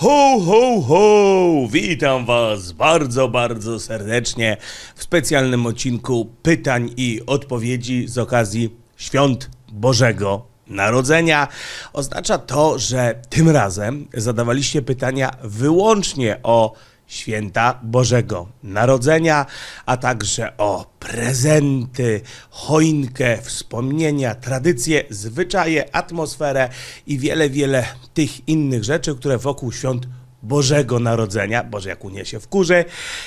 Ho, ho, ho! Witam Was bardzo, bardzo serdecznie w specjalnym odcinku pytań i odpowiedzi z okazji Świąt Bożego Narodzenia. Oznacza to, że tym razem zadawaliście pytania wyłącznie o święta Bożego Narodzenia, a także o prezenty, choinkę, wspomnienia, tradycje, zwyczaje, atmosferę i wiele, wiele tych innych rzeczy, które wokół świąt Bożego Narodzenia, Boże jak uniesie w kurze,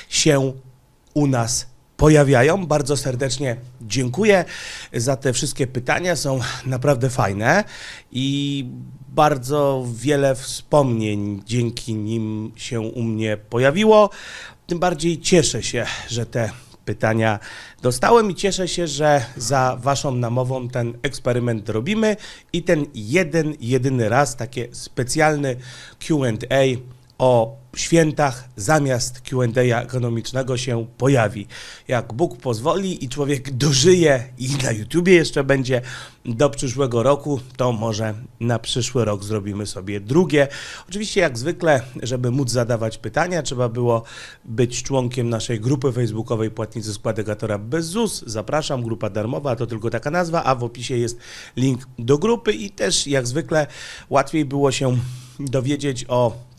się u nas pojawiają. Bardzo serdecznie dziękuję za te wszystkie pytania. Są naprawdę fajne i bardzo wiele wspomnień dzięki nim się u mnie pojawiło. Tym bardziej cieszę się, że te pytania dostałem i cieszę się, że za Waszą namową ten eksperyment robimy i ten jeden, jedyny raz, takie specjalny QA o świętach zamiast Q&A ekonomicznego się pojawi. Jak Bóg pozwoli i człowiek dożyje i na YouTubie jeszcze będzie do przyszłego roku, to może na przyszły rok zrobimy sobie drugie. Oczywiście jak zwykle, żeby móc zadawać pytania, trzeba było być członkiem naszej grupy facebookowej Płatnicy Składegatora bez ZUS. Zapraszam, grupa darmowa, to tylko taka nazwa, a w opisie jest link do grupy i też jak zwykle łatwiej było się dowiedzieć o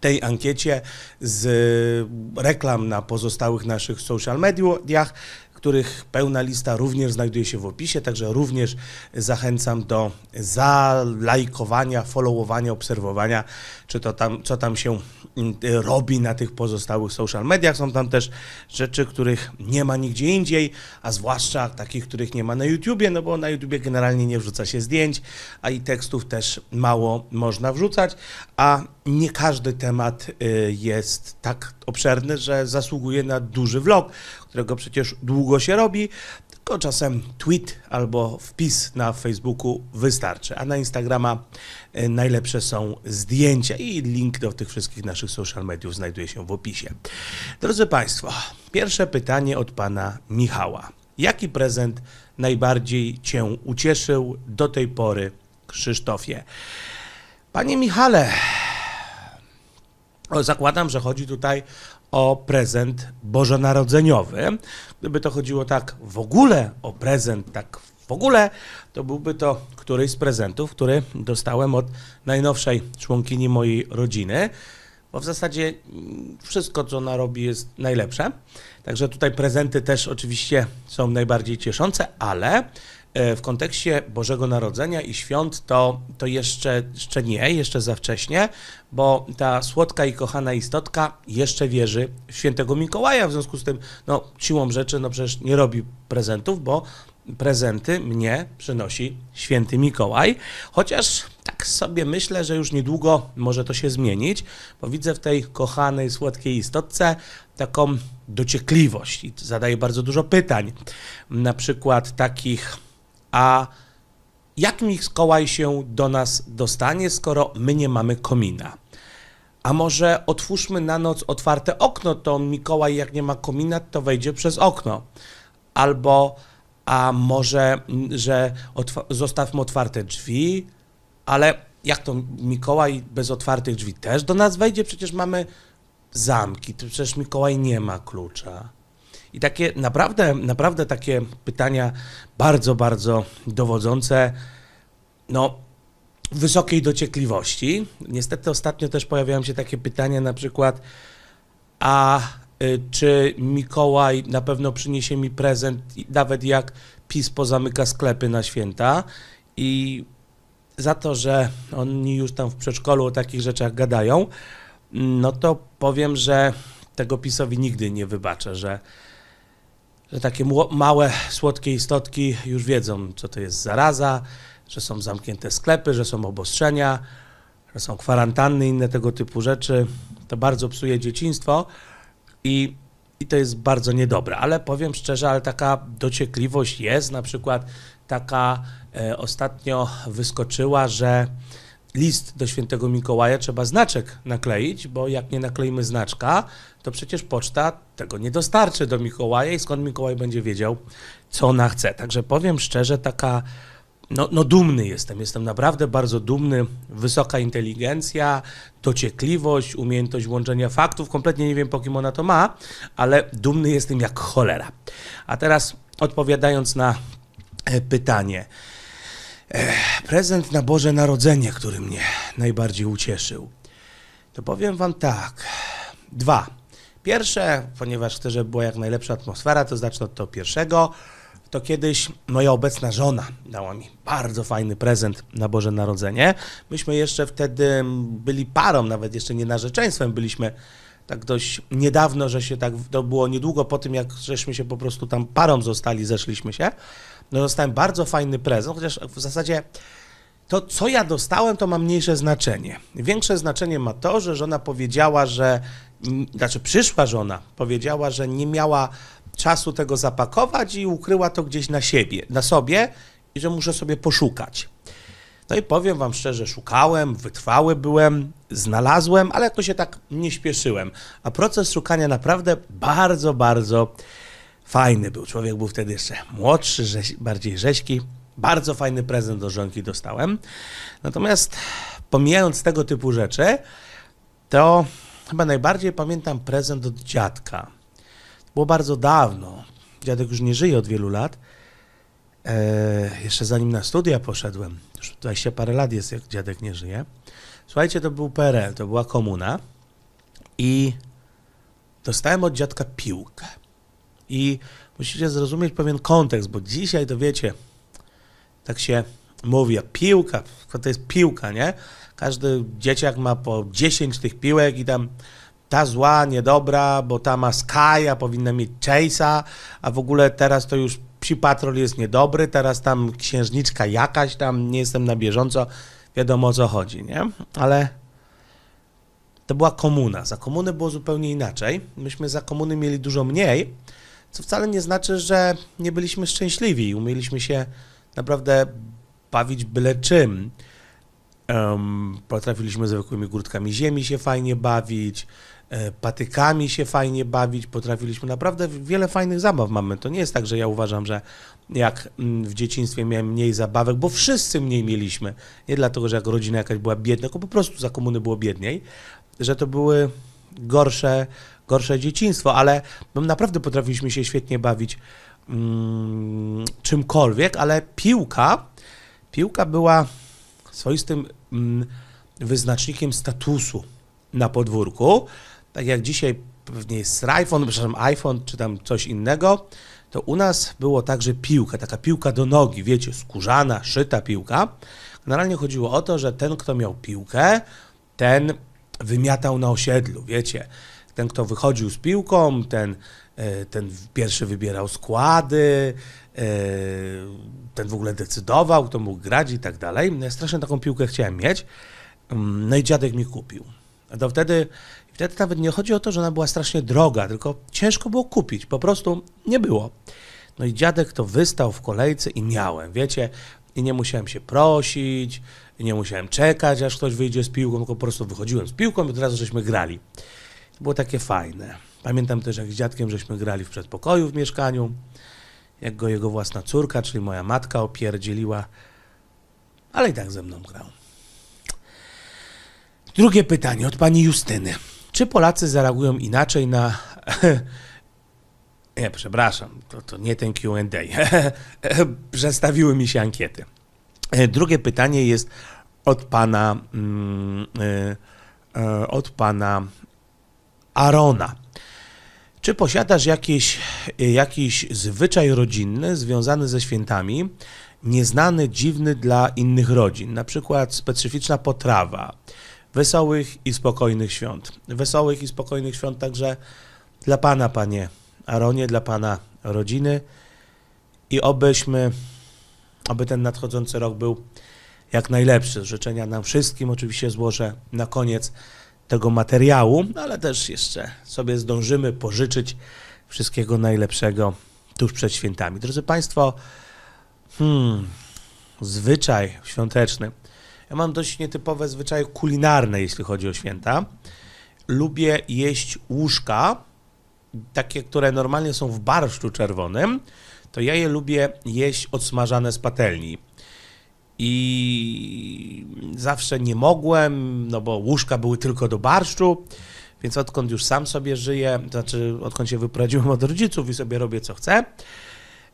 tej ankiecie z reklam na pozostałych naszych social mediach, których pełna lista również znajduje się w opisie, także również zachęcam do zalajkowania, followowania, obserwowania, czy to tam, co tam się mm, robi na tych pozostałych social mediach. Są tam też rzeczy, których nie ma nigdzie indziej, a zwłaszcza takich, których nie ma na YouTubie, no bo na YouTubie generalnie nie wrzuca się zdjęć, a i tekstów też mało można wrzucać, a nie każdy temat y, jest tak obszerny, że zasługuje na duży vlog, którego przecież długo się robi, tylko czasem tweet albo wpis na Facebooku wystarczy, a na Instagrama y, najlepsze są zdjęcia i link do tych wszystkich naszych social mediów znajduje się w opisie. Drodzy Państwo, pierwsze pytanie od pana Michała. Jaki prezent najbardziej Cię ucieszył do tej pory, Krzysztofie? Panie Michale, zakładam, że chodzi tutaj o prezent bożonarodzeniowy. Gdyby to chodziło tak w ogóle o prezent, tak w ogóle, to byłby to któryś z prezentów, który dostałem od najnowszej członkini mojej rodziny, bo w zasadzie wszystko, co ona robi, jest najlepsze. Także tutaj prezenty też oczywiście są najbardziej cieszące, ale w kontekście Bożego Narodzenia i świąt to, to jeszcze, jeszcze nie, jeszcze za wcześnie, bo ta słodka i kochana istotka jeszcze wierzy w świętego Mikołaja, w związku z tym, no siłą rzeczy, no przecież nie robi prezentów, bo prezenty mnie przynosi święty Mikołaj, chociaż tak sobie myślę, że już niedługo może to się zmienić, bo widzę w tej kochanej, słodkiej istotce taką dociekliwość i zadaje bardzo dużo pytań, na przykład takich a jak Mikołaj się do nas dostanie, skoro my nie mamy komina? A może otwórzmy na noc otwarte okno, to Mikołaj jak nie ma komina, to wejdzie przez okno. Albo, a może, że otw zostawmy otwarte drzwi, ale jak to Mikołaj bez otwartych drzwi też do nas wejdzie? Przecież mamy zamki, przecież Mikołaj nie ma klucza. I takie naprawdę, naprawdę takie pytania bardzo, bardzo dowodzące, no, wysokiej dociekliwości. Niestety ostatnio też pojawiają się takie pytania, na przykład, a y, czy Mikołaj na pewno przyniesie mi prezent, nawet jak PiS pozamyka sklepy na święta i za to, że oni już tam w przedszkolu o takich rzeczach gadają, no to powiem, że tego PiSowi nigdy nie wybaczę, że że takie małe, słodkie istotki już wiedzą, co to jest zaraza, że są zamknięte sklepy, że są obostrzenia, że są kwarantanny, inne tego typu rzeczy. To bardzo psuje dzieciństwo i, i to jest bardzo niedobre. Ale powiem szczerze, ale taka dociekliwość jest. Na przykład taka e, ostatnio wyskoczyła, że list do świętego Mikołaja trzeba znaczek nakleić, bo jak nie nakleimy znaczka, to przecież poczta tego nie dostarczy do Mikołaja i skąd Mikołaj będzie wiedział, co ona chce. Także powiem szczerze, taka no, no dumny jestem. Jestem naprawdę bardzo dumny. Wysoka inteligencja, dociekliwość, umiejętność łączenia faktów. Kompletnie nie wiem, po kim ona to ma, ale dumny jestem jak cholera. A teraz odpowiadając na e, pytanie. E, prezent na Boże Narodzenie, który mnie najbardziej ucieszył. To powiem wam tak. Dwa. Pierwsze, ponieważ chcę, żeby była jak najlepsza atmosfera, to zacznę od tego pierwszego to kiedyś moja obecna żona dała mi bardzo fajny prezent na Boże Narodzenie. Myśmy jeszcze wtedy byli parą, nawet jeszcze nie narzeczeństwem, byliśmy tak dość niedawno, że się tak, to było niedługo po tym, jak żeśmy się po prostu tam parą zostali, zeszliśmy się. No dostałem bardzo fajny prezent, chociaż w zasadzie to, co ja dostałem, to ma mniejsze znaczenie. Większe znaczenie ma to, że żona powiedziała, że, znaczy przyszła żona powiedziała, że nie miała czasu tego zapakować i ukryła to gdzieś na siebie, na sobie i że muszę sobie poszukać. No i powiem wam szczerze, szukałem, wytrwały byłem, znalazłem, ale jakoś się tak nie śpieszyłem. A proces szukania naprawdę bardzo, bardzo fajny był. Człowiek był wtedy jeszcze młodszy, bardziej rzeźki. Bardzo fajny prezent do żonki dostałem. Natomiast pomijając tego typu rzeczy, to chyba najbardziej pamiętam prezent od dziadka było bardzo dawno. Dziadek już nie żyje od wielu lat. E, jeszcze zanim na studia poszedłem, już 20 parę lat jest, jak dziadek nie żyje. Słuchajcie, to był PRL, to była komuna i dostałem od dziadka piłkę. I musicie zrozumieć pewien kontekst, bo dzisiaj to wiecie, tak się mówi, a piłka, to jest piłka, nie? Każdy dzieciak ma po 10 tych piłek i tam ta zła, niedobra, bo ta ma Sky, a powinna mieć Chase'a, a w ogóle teraz to już Psi Patrol jest niedobry, teraz tam księżniczka jakaś, tam nie jestem na bieżąco, wiadomo o co chodzi, nie? Ale to była komuna. Za komuny było zupełnie inaczej. Myśmy za komuny mieli dużo mniej, co wcale nie znaczy, że nie byliśmy szczęśliwi. Umieliśmy się naprawdę bawić byle czym. Um, potrafiliśmy zwykłymi grudkami ziemi się fajnie bawić, E, patykami się fajnie bawić, potrafiliśmy naprawdę wiele fajnych zabaw mamy. To nie jest tak, że ja uważam, że jak mm, w dzieciństwie miałem mniej zabawek, bo wszyscy mniej mieliśmy. Nie dlatego, że jak rodzina jakaś była biedna, tylko po prostu za komuny było biedniej, że to były gorsze, gorsze dzieciństwo, ale my naprawdę potrafiliśmy się świetnie bawić mm, czymkolwiek, ale piłka, piłka była swoistym mm, wyznacznikiem statusu na podwórku tak jak dzisiaj pewnie jest iPhone, przepraszam, iPhone czy tam coś innego, to u nas było także piłka, taka piłka do nogi, wiecie, skórzana, szyta piłka. Generalnie chodziło o to, że ten, kto miał piłkę, ten wymiatał na osiedlu, wiecie. Ten, kto wychodził z piłką, ten, e, ten pierwszy wybierał składy, e, ten w ogóle decydował, kto mógł grać i tak dalej. Ja strasznie taką piłkę chciałem mieć. Mm, no i dziadek mi kupił. A to wtedy Wtedy nawet nie chodzi o to, że ona była strasznie droga, tylko ciężko było kupić, po prostu nie było. No i dziadek to wystał w kolejce i miałem, wiecie, i nie musiałem się prosić, nie musiałem czekać, aż ktoś wyjdzie z piłką, tylko po prostu wychodziłem z piłką i od razu żeśmy grali. To było takie fajne. Pamiętam też, jak z dziadkiem żeśmy grali w przedpokoju w mieszkaniu, jak go jego własna córka, czyli moja matka, opierdzieliła, ale i tak ze mną grał. Drugie pytanie od pani Justyny. Czy Polacy zareagują inaczej na. Nie, przepraszam, to, to nie ten QA. Przestawiły mi się ankiety. Drugie pytanie jest od pana, mm, e, e, od pana Arona. Czy posiadasz jakiś, jakiś zwyczaj rodzinny związany ze świętami, nieznany, dziwny dla innych rodzin, na przykład specyficzna potrawa, wesołych i spokojnych świąt. Wesołych i spokojnych świąt także dla Pana, Panie Aronie, dla Pana rodziny i obyśmy, aby ten nadchodzący rok był jak najlepszy. Życzenia nam wszystkim oczywiście złożę na koniec tego materiału, ale też jeszcze sobie zdążymy pożyczyć wszystkiego najlepszego tuż przed świętami. Drodzy Państwo, hmm, zwyczaj świąteczny. Ja mam dość nietypowe zwyczaje kulinarne, jeśli chodzi o święta. Lubię jeść łóżka, takie, które normalnie są w barszczu czerwonym, to ja je lubię jeść odsmażane z patelni. I zawsze nie mogłem, no bo łóżka były tylko do barszczu, więc odkąd już sam sobie żyję, to znaczy odkąd się wyprowadziłem od rodziców i sobie robię co chcę,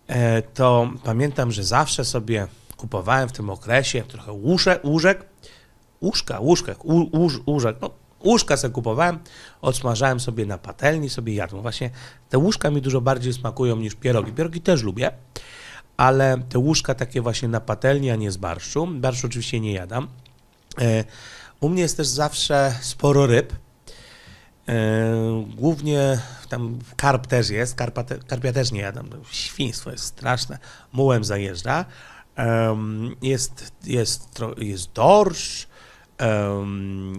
e, to pamiętam, że zawsze sobie kupowałem w tym okresie trochę łóżek, łóżek łóżka, łóżek, łóż, łóżek, no, łóżka sobie kupowałem, odsmażałem sobie na patelni, sobie jadłem. Właśnie te łóżka mi dużo bardziej smakują niż pierogi. Pierogi też lubię, ale te łóżka takie właśnie na patelni, a nie z barszczu. Barszczu oczywiście nie jadam. E, u mnie jest też zawsze sporo ryb. E, głównie tam karp też jest, karpa te, karpia też nie jadam. Świństwo jest straszne, mułem zajeżdża. Jest, jest, jest dorsz,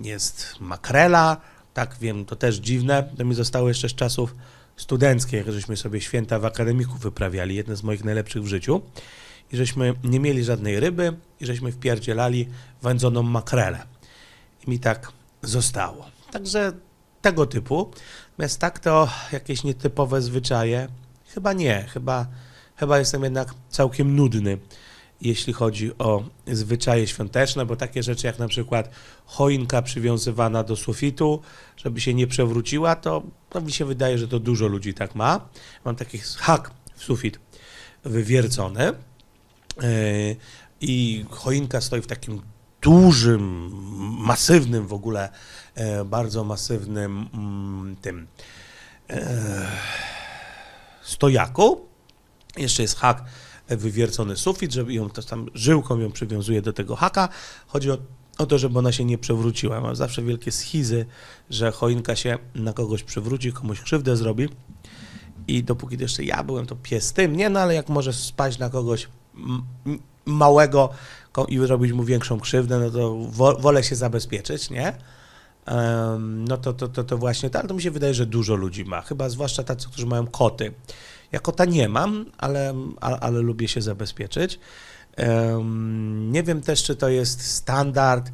jest makrela, tak wiem, to też dziwne, to mi zostało jeszcze z czasów studenckich, żeśmy sobie święta w akademiku wyprawiali, jedne z moich najlepszych w życiu i żeśmy nie mieli żadnej ryby i żeśmy wpierdzielali wędzoną makrelę. I mi tak zostało. Także tego typu. Natomiast tak to jakieś nietypowe zwyczaje, chyba nie, chyba, chyba jestem jednak całkiem nudny jeśli chodzi o zwyczaje świąteczne, bo takie rzeczy jak na przykład choinka przywiązywana do sufitu, żeby się nie przewróciła, to, to mi się wydaje, że to dużo ludzi tak ma. Mam taki hak w sufit wywiercony yy, i choinka stoi w takim dużym, masywnym w ogóle, yy, bardzo masywnym mm, tym yy, stojaku. Jeszcze jest hak wywiercony sufit, żeby ją to tam żyłką ją przywiązuje do tego haka. Chodzi o, o to, żeby ona się nie przewróciła. Mam zawsze wielkie schizy, że choinka się na kogoś przewróci, komuś krzywdę zrobi. I dopóki jeszcze ja byłem, to pies tym, nie, no ale jak może spaść na kogoś małego i zrobić mu większą krzywdę, no to wolę się zabezpieczyć, nie? no to, to, to, to właśnie, tak, to mi się wydaje, że dużo ludzi ma, chyba zwłaszcza tacy, którzy mają koty. Ja kota nie mam, ale, ale, ale lubię się zabezpieczyć. Nie wiem też, czy to jest standard.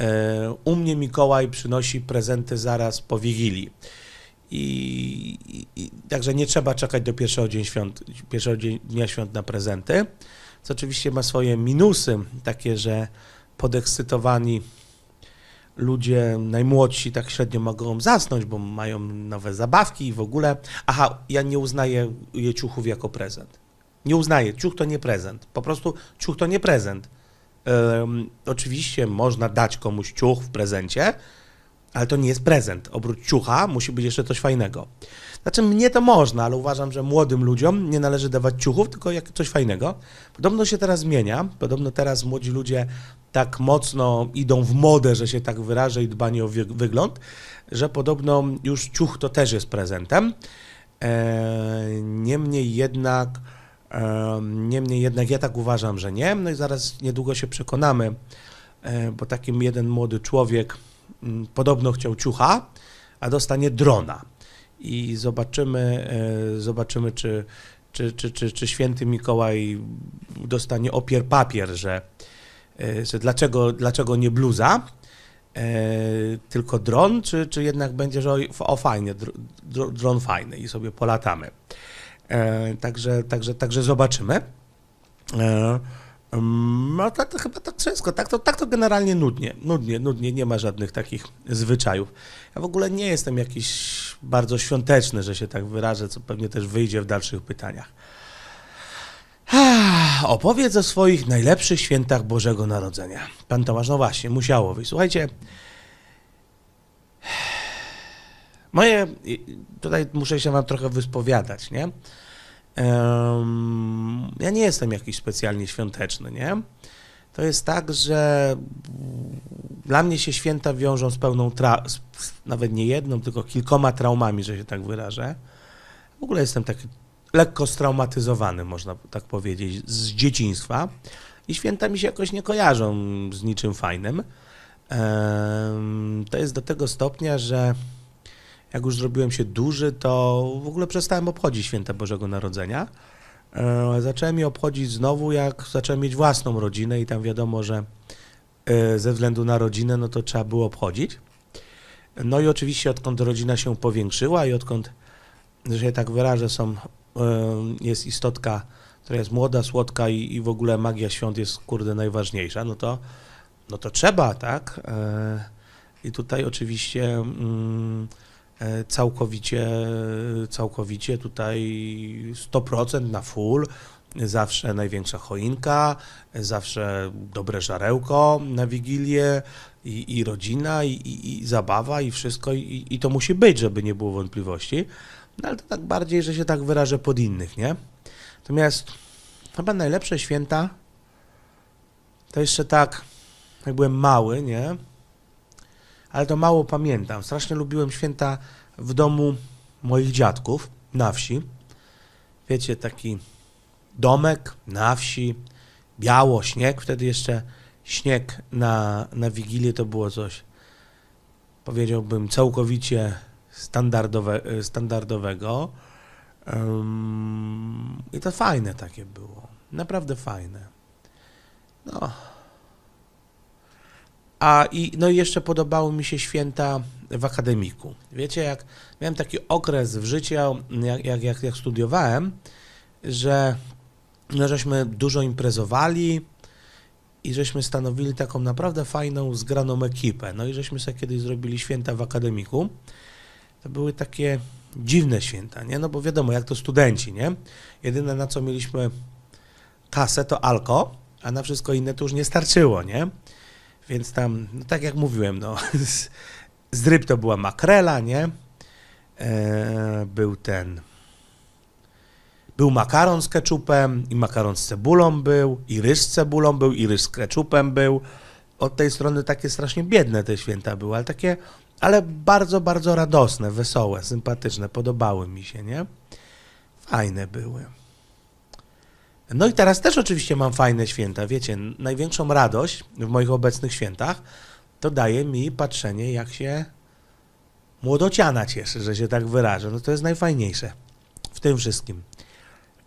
E, u mnie Mikołaj przynosi prezenty zaraz po Wigilii. I, i, także nie trzeba czekać do pierwszego, dzień świąt, pierwszego dnia świąt na prezenty, co oczywiście ma swoje minusy, takie, że podekscytowani ludzie najmłodsi tak średnio mogą zasnąć, bo mają nowe zabawki i w ogóle. Aha, ja nie uznaję ciuchów jako prezent. Nie uznaję. Ciuch to nie prezent. Po prostu ciuch to nie prezent. Um, oczywiście można dać komuś ciuch w prezencie, ale to nie jest prezent. Oprócz ciucha musi być jeszcze coś fajnego. Znaczy, mnie to można, ale uważam, że młodym ludziom nie należy dawać ciuchów, tylko jak coś fajnego. Podobno się teraz zmienia. Podobno teraz młodzi ludzie tak mocno idą w modę, że się tak wyrażę, i dbanie o wygląd, że podobno już ciuch to też jest prezentem. E, niemniej jednak, e, niemniej jednak ja tak uważam, że nie. No i zaraz niedługo się przekonamy, e, bo takim jeden młody człowiek mm, podobno chciał ciucha, a dostanie drona. I zobaczymy, e, zobaczymy czy, czy, czy, czy, czy święty Mikołaj dostanie opier papier, że E, że dlaczego, dlaczego nie bluza, e, tylko dron, czy, czy jednak będzie, że o, o fajnie, dron fajny i sobie polatamy. Także, także, także zobaczymy. No to, to, chyba tak wszystko. Tak to, tak to generalnie nudnie, nudnie, nudnie, nie ma żadnych takich zwyczajów. Ja w ogóle nie jestem jakiś bardzo że się tak wyrażę, co pewnie też wyjdzie w dalszych pytaniach. Opowiedz o swoich najlepszych świętach Bożego Narodzenia. Pan Tomasz, no właśnie, musiało wyjść. Słuchajcie, moje, tutaj muszę się wam trochę wyspowiadać, nie? Um, ja nie jestem jakiś specjalnie świąteczny, nie? To jest tak, że dla mnie się święta wiążą z pełną, tra- nawet nie jedną, tylko kilkoma traumami, że się tak wyrażę. W ogóle jestem taki lekko straumatyzowany, można tak powiedzieć, z dzieciństwa i święta mi się jakoś nie kojarzą z niczym fajnym. To jest do tego stopnia, że jak już zrobiłem się duży, to w ogóle przestałem obchodzić święta Bożego Narodzenia. Zacząłem je obchodzić znowu, jak zacząłem mieć własną rodzinę i tam wiadomo, że e, ze względu na rodzinę, no to trzeba było obchodzić. No i oczywiście odkąd rodzina się powiększyła i odkąd, że się tak wyrażę, są jest istotka która jest młoda, słodka i, i w ogóle magia świąt jest, kurde, najważniejsza, no to, no to trzeba, tak? E, I tutaj oczywiście mm, e, całkowicie, całkowicie tutaj 100% na full, zawsze największa choinka, zawsze dobre żarełko na Wigilię i, i rodzina, i, i, i zabawa, i wszystko, i, i to musi być, żeby nie było wątpliwości. No ale to tak bardziej, że się tak wyrażę pod innych, nie? Natomiast chyba najlepsze święta to jeszcze tak, jak byłem mały, nie? Ale to mało pamiętam. Strasznie lubiłem święta w domu moich dziadków na wsi. Wiecie, taki domek na wsi, biało, śnieg, wtedy jeszcze śnieg na, na Wigilię to było coś, powiedziałbym, całkowicie standardowe, standardowego. Um, I to fajne takie było. Naprawdę fajne. No. A i, no i jeszcze podobały mi się święta w akademiku. Wiecie, jak miałem taki okres w życiu, jak, jak, jak, jak studiowałem, że no, żeśmy dużo imprezowali i żeśmy stanowili taką naprawdę fajną, zgraną ekipę. No i żeśmy sobie kiedyś zrobili święta w akademiku. To były takie dziwne święta, nie? No bo wiadomo, jak to studenci, nie? Jedyne na co mieliśmy kasę to alko, a na wszystko inne to już nie starczyło, nie? Więc tam, no tak jak mówiłem, no, z, z ryb to była makrela, nie? E, był ten, był makaron z keczupem, i makaron z cebulą był, i ryż z cebulą był, i ryż z keczupem był. Od tej strony takie strasznie biedne te święta były, ale takie, ale bardzo, bardzo radosne, wesołe, sympatyczne, podobały mi się, nie? Fajne były. No i teraz też oczywiście mam fajne święta. Wiecie, największą radość w moich obecnych świętach to daje mi patrzenie, jak się młodociana cieszy, że się tak wyrażę. No to jest najfajniejsze w tym wszystkim.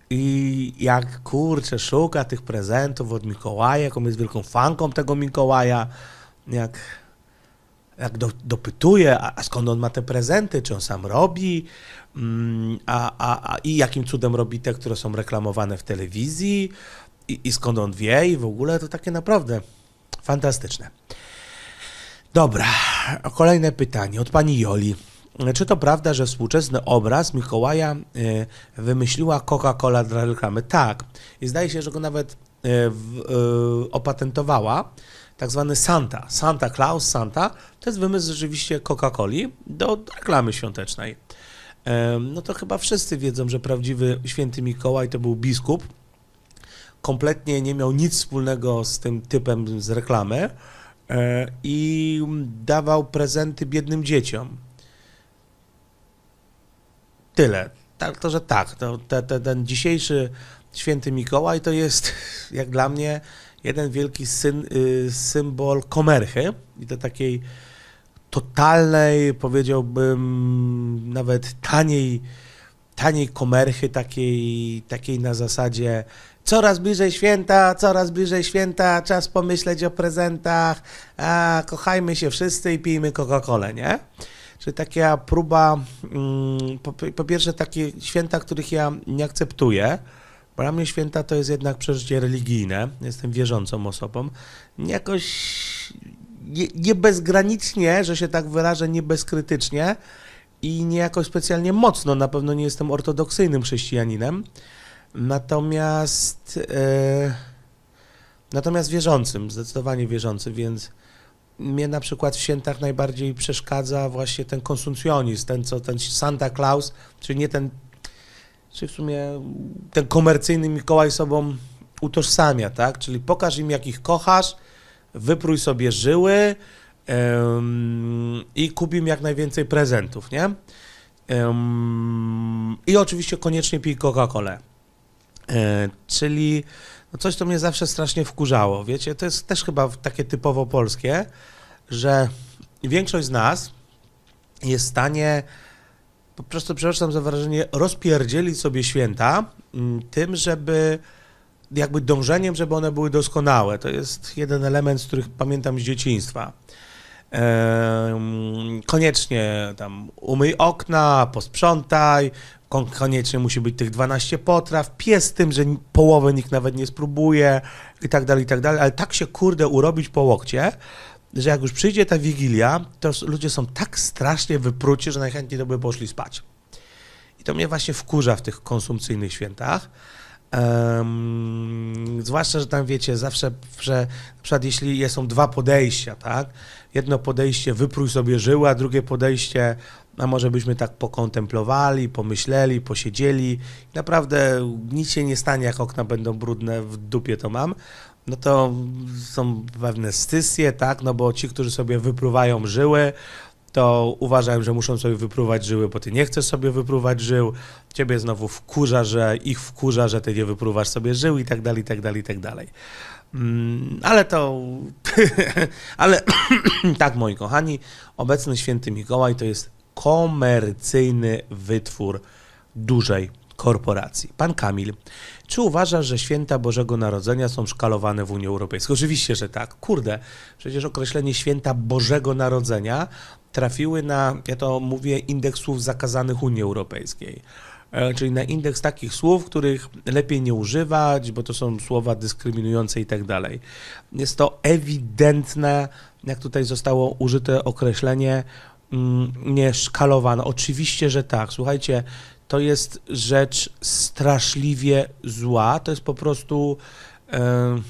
I jak kurczę, szuka tych prezentów od Mikołaja, jaką jest wielką fanką tego Mikołaja, jak, jak do, dopytuje, a, a, skąd on ma te prezenty, czy on sam robi, mm, a, a, a, i jakim cudem robi te, które są reklamowane w telewizji, i, i skąd on wie, i w ogóle to takie naprawdę fantastyczne. Dobra, kolejne pytanie od pani Joli. Czy to prawda, że współczesny obraz Mikołaja e, wymyśliła Coca-Cola dla reklamy? Tak. I zdaje się, że go nawet e, e, opatentowała. Tak zwany Santa. Santa Claus, Santa. To jest wymysł rzeczywiście Coca-Coli do reklamy świątecznej. No to chyba wszyscy wiedzą, że prawdziwy święty Mikołaj to był biskup. Kompletnie nie miał nic wspólnego z tym typem z reklamy i dawał prezenty biednym dzieciom tyle. Tak, to, że tak, to, te, te, ten dzisiejszy święty Mikołaj to jest, jak dla mnie, jeden wielki syn, y, symbol komerchy i to takiej totalnej, powiedziałbym, nawet taniej, taniej komerchy, takiej, takiej na zasadzie coraz bliżej święta, coraz bliżej święta, czas pomyśleć o prezentach, a kochajmy się wszyscy i pijmy Coca-Colę, nie? Czyli taka próba, mm, po, po pierwsze takie święta, których ja nie akceptuję, dla mnie święta to jest jednak przeżycie religijne, jestem wierzącą osobą, jakoś nie, nie bezgranicznie, że się tak wyrażę, nie bezkrytycznie i nie jakoś specjalnie mocno, na pewno nie jestem ortodoksyjnym chrześcijaninem, natomiast, e, natomiast wierzącym, zdecydowanie wierzącym, więc mnie na przykład w świętach najbardziej przeszkadza właśnie ten konsumpcjonizm, ten co ten Santa Claus, czyli nie ten, czy w sumie ten komercyjny Mikołaj sobą utożsamia, tak? Czyli pokaż im, jak ich kochasz, wyprój sobie żyły um, i kup im jak najwięcej prezentów, nie? Um, I oczywiście koniecznie pij Coca-Colę. E, czyli no coś, co mnie zawsze strasznie wkurzało. Wiecie, to jest też chyba takie typowo polskie, że większość z nas jest w stanie po prostu, przepraszam za wrażenie, rozpierdzielić sobie święta mm, tym, żeby jakby dążeniem, żeby one były doskonałe. To jest jeden element, z których pamiętam z dzieciństwa. Koniecznie tam umyj okna, posprzątaj, kon- koniecznie musi być tych 12 potraw, pies tym, że połowę nikt nawet nie spróbuje i tak dalej, i tak dalej, ale tak się kurde urobić po łokcie, że jak już przyjdzie ta Wigilia, to ludzie są tak strasznie wypruci, że najchętniej to by poszli spać. I to mnie właśnie wkurza w tych konsumpcyjnych świętach. Em, zwłaszcza, że tam wiecie, zawsze, że na przykład jeśli je- są dwa podejścia, tak? Jedno podejście wyprój sobie żyły, a drugie podejście, a może byśmy tak pokontemplowali, pomyśleli, posiedzieli. Naprawdę nic się nie stanie, jak okna będą brudne, w dupie to mam. No to są pewne stysje, tak? No bo ci, którzy sobie wypruwają żyły, to uważają, że muszą sobie wypruwać żyły, bo ty nie chcesz sobie wypruwać żył, ciebie znowu wkurza, że ich wkurza, że ty nie wypruwasz sobie żył i tak dalej, i tak dalej, i tak dalej. Mm, Ale to, ale tak moi kochani, obecny święty Mikołaj to jest komercyjny wytwór dużej korporacji. Pan Kamil, czy uważasz, że święta Bożego Narodzenia są szkalowane w Unii Europejskiej? Oczywiście, że tak. Kurde, przecież określenie święta Bożego Narodzenia trafiły na, ja to mówię, indeks słów zakazanych Unii Europejskiej. E, Czyli na indeks takich słów, których lepiej nie używać, bo to są słowa dyskryminujące i tak dalej. Jest to ewidentne, jak tutaj zostało użyte określenie, mm, nie szkalowane. Oczywiście, że tak. Słuchajcie, to jest rzecz straszliwie zła. To jest po prostu. e,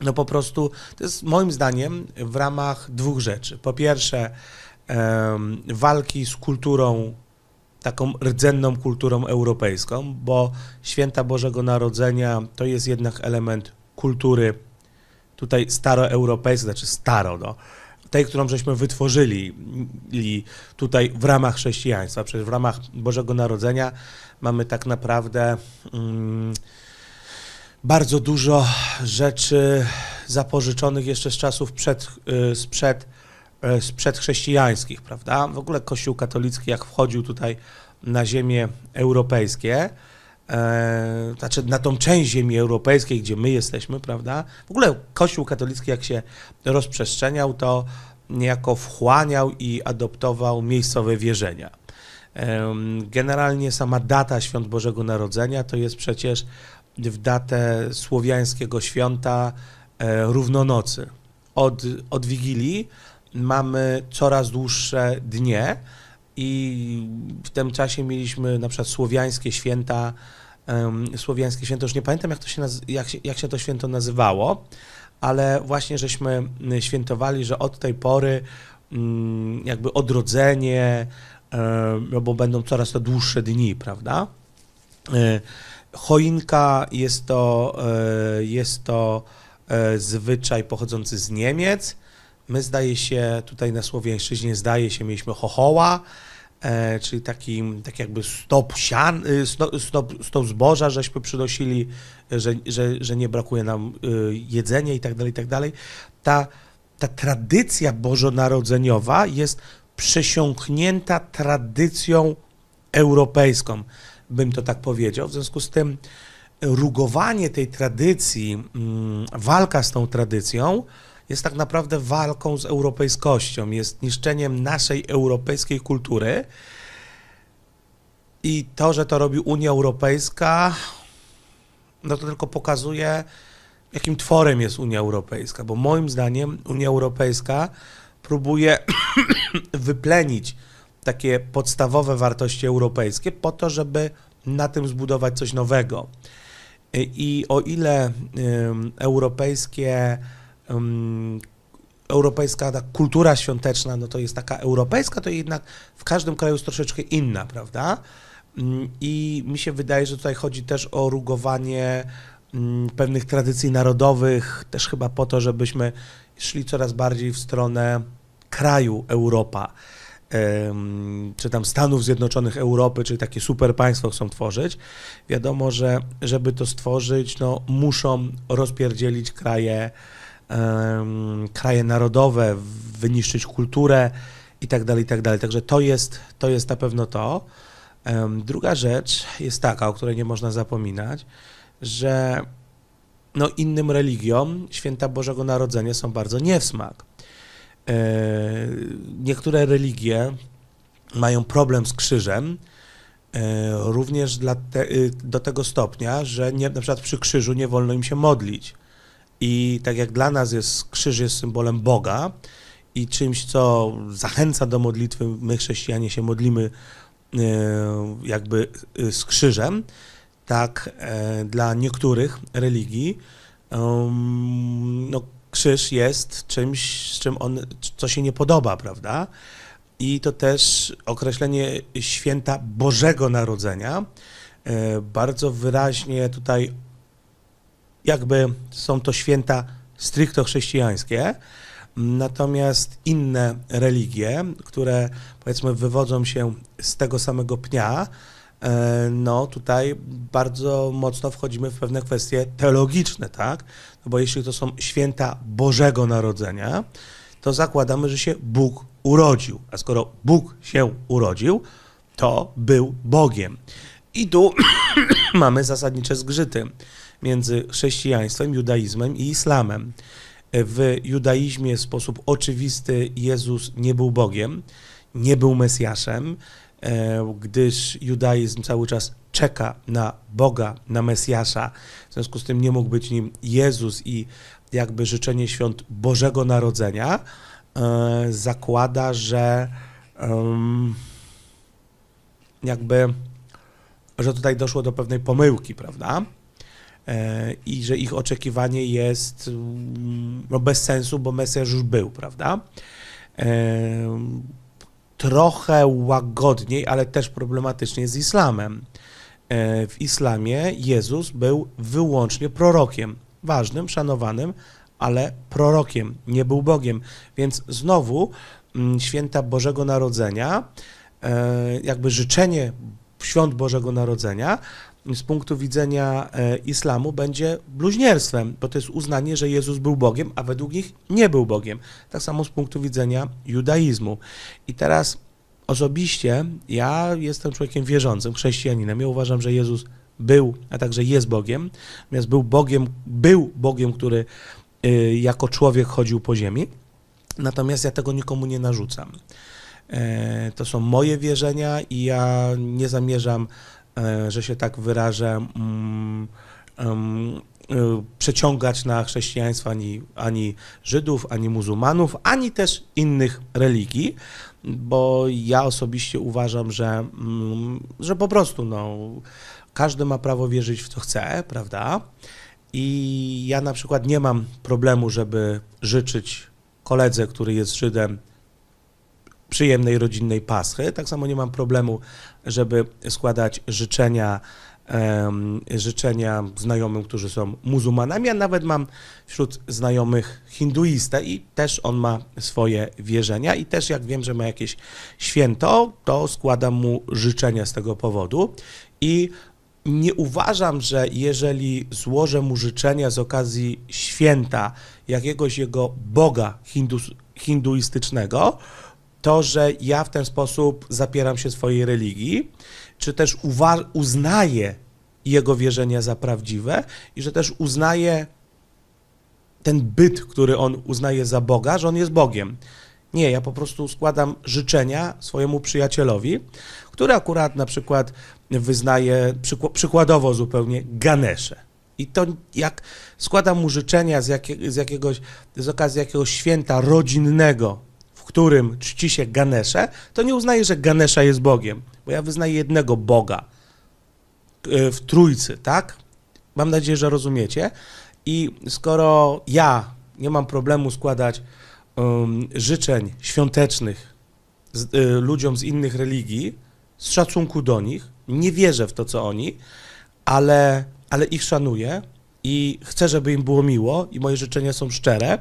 no po prostu, to jest moim zdaniem w ramach dwóch rzeczy. Po pierwsze, em, walki z kulturą, taką rdzenną kulturą europejską, bo święta Bożego Narodzenia to jest jednak element kultury tutaj staroeuropejskiej, znaczy staro, no, tej, którą żeśmy wytworzyli tutaj w ramach chrześcijaństwa, przecież w ramach Bożego Narodzenia mamy tak naprawdę mm, bardzo dużo rzeczy zapożyczonych jeszcze z czasów przed, y, sprzed, y, sprzed chrześcijańskich, prawda? W ogóle Kościół katolicki, jak wchodził tutaj na ziemię europejskie, e, znaczy na tą część ziemi europejskiej, gdzie my jesteśmy, prawda? W ogóle Kościół katolicki, jak się rozprzestrzeniał, to niejako wchłaniał i adoptował miejscowe wierzenia. Em, Generalnie sama data świąt Bożego Narodzenia to jest przecież w datę słowiańskiego święta e, równonocy. Od, od Wigilii mamy coraz dłuższe dnie i w tym czasie mieliśmy na przykład słowiańskie święta, słowiańskie święto, już nie pamiętam jak, to się jak, się, jak się to święto nazywało, ale właśnie żeśmy świętowali, że od tej pory mm, jakby odrodzenie, no bo będą coraz to dłuższe dni, prawda? E, Choinka jest to, e, jest to e, zwyczaj pochodzący z Niemiec. My zdaje się, tutaj na Słowiańszczyźnie zdaje się, mieliśmy chochoła, e, czyli taki, tak jakby stop sian, y, sto- stop, stop zboża, żeśmy przynosili, że, że, że nie brakuje nam y, jedzenia i tak dalej, i tak dalej. Ta, ta tradycja bożonarodzeniowa jest przesiąknięta tradycją europejską, bym to tak powiedział. W związku z tym rugowanie tej tradycji, mm, walka z tą tradycją jest tak naprawdę walką z europejskością, jest niszczeniem naszej europejskiej kultury. I to, że to robi Unia Europejska, no to tylko pokazuje, jakim tworem jest Unia Europejska, bo moim zdaniem Unia Europejska próbuje wyplenić takie podstawowe wartości europejskie po to, żeby na tym zbudować coś nowego. I- o ile europejskie, ym, europejska ta kultura świąteczna, no to jest taka europejska, to jednak w każdym kraju jest troszeczkę inna, prawda? I mi się wydaje, że tutaj chodzi też o rugowanie pewnych tradycji narodowych, też chyba po to, żebyśmy szli coraz bardziej w stronę kraju Europa czy tam Stanów Zjednoczonych Europy, czy takie super państwo chcą tworzyć, wiadomo, że żeby to stworzyć, no muszą rozpierdzielić kraje, kraje narodowe, wyniszczyć kulturę i tak dalej, i tak. Także to jest, to jest na pewno to. Druga rzecz jest taka, o której nie można zapominać, że no innym religiom święta Bożego Narodzenia są bardzo nie smak. niektóre religie mają problem z krzyżem, również dla te, do tego stopnia, że nie, na przykład przy krzyżu nie wolno im się modlić. I tak jak dla nas jest krzyż jest symbolem Boga i czymś, co zachęca do modlitwy, my chrześcijanie się modlimy jakby z krzyżem, tak dla niektórych religii no, krzyż jest czymś, z czym on, co się nie podoba, prawda? I to też określenie święta Bożego Narodzenia e, bardzo wyraźnie tutaj jakby są to święta stricto chrześcijańskie, natomiast inne religie, które powiedzmy wywodzą się z tego samego pnia, E, no tutaj bardzo mocno wchodzimy w pewne kwestie teologiczne, tak? No bo jeśli to są święta Bożego Narodzenia, to zakładamy, że się Bóg urodził. A skoro Bóg się urodził, to był Bogiem. I tu mamy zasadnicze zgrzyty między chrześcijaństwem, judaizmem i islamem. W judaizmie w sposób oczywisty Jezus nie był Bogiem, nie był Mesjaszem, E, gdyż judaizm cały czas czeka na Boga, na Mesjasza. W związku z tym nie mógł być nim Jezus i jakby życzenie świąt Bożego Narodzenia e, zakłada, że jakby, że tutaj doszło do pewnej pomyłki, prawda? E, I że ich oczekiwanie jest mm, no, bez sensu, bo Mesjasz już był, prawda? trochę łagodniej, ale też problematycznie z islamem. E, w islamie Jezus był wyłącznie prorokiem, ważnym, szanowanym, ale prorokiem, nie był Bogiem. Więc znowu mm, święta Bożego Narodzenia, e, jakby życzenie świąt Bożego Narodzenia z punktu widzenia e, islamu będzie bluźnierstwem, bo to jest uznanie, że Jezus był Bogiem, a według nich nie był Bogiem. Tak samo z punktu widzenia judaizmu. I teraz osobiście ja jestem człowiekiem wierzącym, chrześcijaninem. Ja uważam, że Jezus był, a także jest Bogiem. Natomiast był Bogiem, był Bogiem, który y, jako człowiek chodził po ziemi. Natomiast ja tego nikomu nie narzucam. E, to są moje wierzenia i ja nie zamierzam E, że się tak wyrażę, um, um, przeciągać na chrześcijaństwo ani, ani Żydów, ani muzułmanów, ani też innych religii, bo ja osobiście uważam, że, mm, że po prostu no, każdy ma prawo wierzyć w co chce, prawda? I ja na przykład nie mam problemu, żeby życzyć koledze, który jest Żydem, przyjemnej rodzinnej paschy. Tak samo nie mam problemu, żeby składać życzenia, życzenia znajomym, którzy są muzułmanami, a nawet mam wśród znajomych hinduistę i też on ma swoje wierzenia i też jak wiem, że ma jakieś święto, to składam mu życzenia z tego powodu i nie uważam, że jeżeli złożę mu życzenia z okazji święta jakiegoś jego boga hinduistycznego, to, że ja w ten sposób zapieram się swojej religii, czy też uznaję jego wierzenia za prawdziwe i że też uznaję ten byt, który on uznaje za Boga, że on jest Bogiem. Nie, ja po prostu składam życzenia swojemu przyjacielowi, który akurat na przykład wyznaje przykładowo zupełnie Ganesze. I to jak składam mu życzenia z, z jakiegoś, z okazji jakiegoś święta rodzinnego, którym czci się Ganesze, to nie uznaję, że Ganesza jest Bogiem, bo ja wyznaję jednego Boga e, w Trójcy, tak? Mam nadzieję, że rozumiecie. I skoro ja nie mam problemu składać um, życzeń świątecznych z, y, ludziom z innych religii, z szacunku do nich, nie wierzę w to, co oni, ale, ale ich szanuję i chcę, żeby im było miło i moje życzenia są szczere,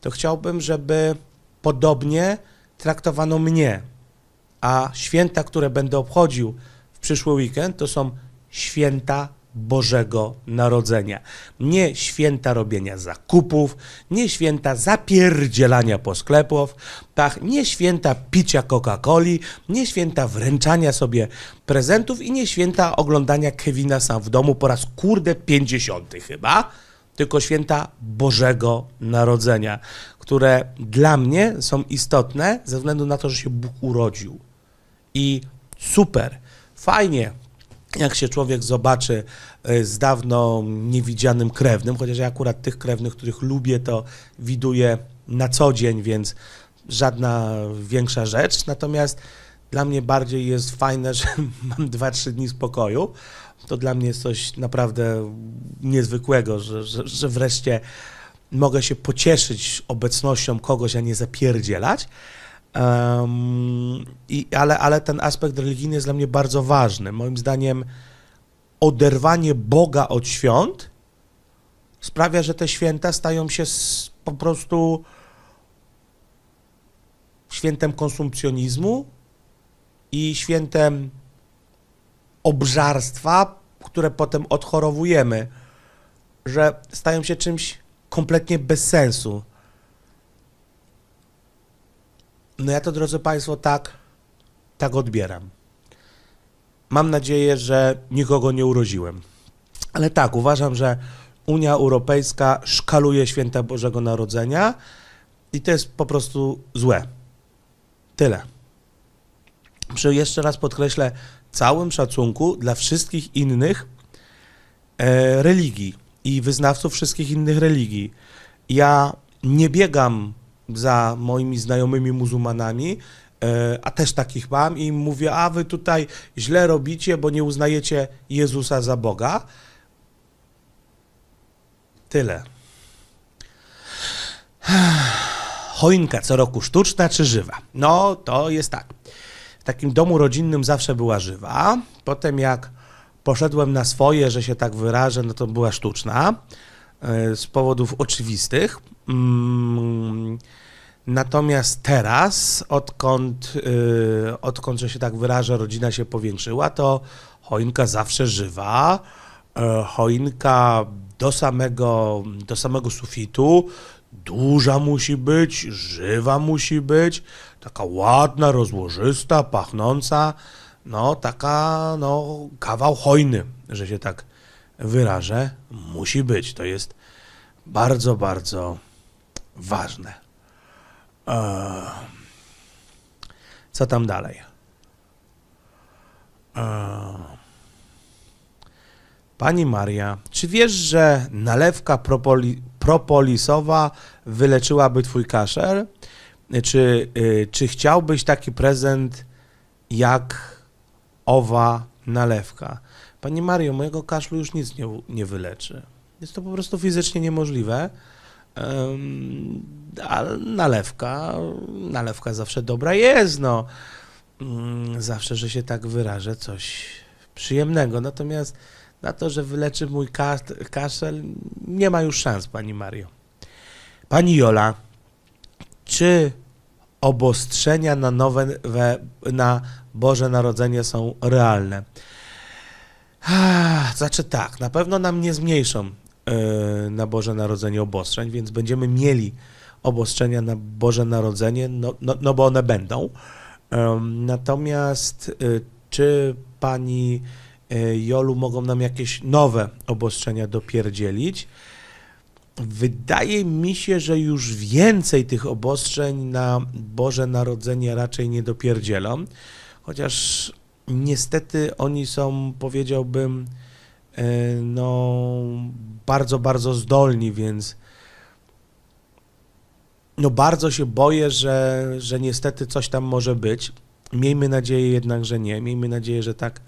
to chciałbym, żeby podobnie traktowano mnie. A święta, które będę obchodził w przyszły weekend, to są święta Bożego Narodzenia. Nie święta robienia zakupów, nie święta zapierdzielania po sklepów, tak, nie święta picia Coca-Coli, nie święta wręczania sobie prezentów i nie święta oglądania Kevina sam w domu po raz kurde pięćdziesiąty chyba. tylko święta Bożego Narodzenia, które dla mnie są istotne ze względu na to, że się Bóg urodził. I super, fajnie, jak się człowiek zobaczy e, z dawno niewidzianym krewnym, chociaż ja akurat tych krewnych, których lubię, to widuję na co dzień, więc żadna większa rzecz. Natomiast dla mnie bardziej jest fajne, że mam 2-3 dni spokoju. To dla mnie jest coś naprawdę niezwykłego, że, że, że wreszcie mogę się pocieszyć obecnością kogoś, a nie zapierdzielać. Um, i, ale, ale ten aspekt religijny jest dla mnie bardzo ważny. Moim zdaniem oderwanie Boga od świąt sprawia, że te święta stają się s- po prostu świętem konsumpcjonizmu i świętem obżarstwa, które potem odchorowujemy, że stają się czymś kompletnie bez sensu. No ja to, drodzy Państwo, tak, tak odbieram. Mam nadzieję, że nikogo nie urodziłem. Ale tak, uważam, że Unia Europejska szkaluje święta Bożego Narodzenia i to jest po prostu złe. Tyle. Przy jeszcze raz podkreślę całym szacunku dla wszystkich innych e, religii i wyznawców wszystkich innych religii. Ja nie biegam za moimi znajomymi muzułmanami, e, a też takich mam i mówię, a wy tutaj źle robicie, bo nie uznajecie Jezusa za Boga. Tyle. Choinka co roku sztuczna czy żywa? No, to jest tak. W takim domu rodzinnym zawsze była żywa. Potem jak poszedłem na swoje, że się tak wyrażę, no to była sztuczna. e, Z powodów oczywistych. Mm, Natomiast teraz, odkąd, y, odkąd, że się tak wyrażę, rodzina się powiększyła, to choinka zawsze żywa. E, Choinka do samego, do samego sufitu. Duża musi być, żywa musi być, taka ładna, rozłożysta, pachnąca. No, taka, no, kawał hojny, że się tak wyrażę, musi być. To jest bardzo, bardzo ważne. Eee, Co tam dalej? Eee, Pani Maria, czy wiesz, że nalewka propoli, propolisowa wyleczyłaby twój kaszel? Czy, y, czy chciałbyś taki prezent jak owa nalewka? Pani Mario, mojego kaszlu już nic nie, nie wyleczy. Jest to po prostu fizycznie niemożliwe. Em, a nalewka, nalewka zawsze dobra jest, no. Mm, Zawsze, że się tak wyrażę, coś przyjemnego. Natomiast na to, że wyleczy mój kas- kaszel, nie ma już szans, pani Mario. Pani Jola, czy obostrzenia na nowe, we, na Boże Narodzenie są realne? Znaczy tak, na pewno nam nie zmniejszą e, na Boże Narodzenie obostrzeń, więc będziemy mieli obostrzenia na Boże Narodzenie, no, no, no bo one będą. Natomiast e, czy pani e, Jolu mogą nam jakieś nowe obostrzenia dopierdzielić? Wydaje mi się, że już więcej tych obostrzeń na Boże Narodzenie raczej nie dopierdzielą, chociaż niestety oni są, powiedziałbym, e, no, bardzo, bardzo zdolni, więc no bardzo się boję, że, że niestety coś tam może być. Miejmy nadzieję jednak, że nie. Miejmy nadzieję, że tak,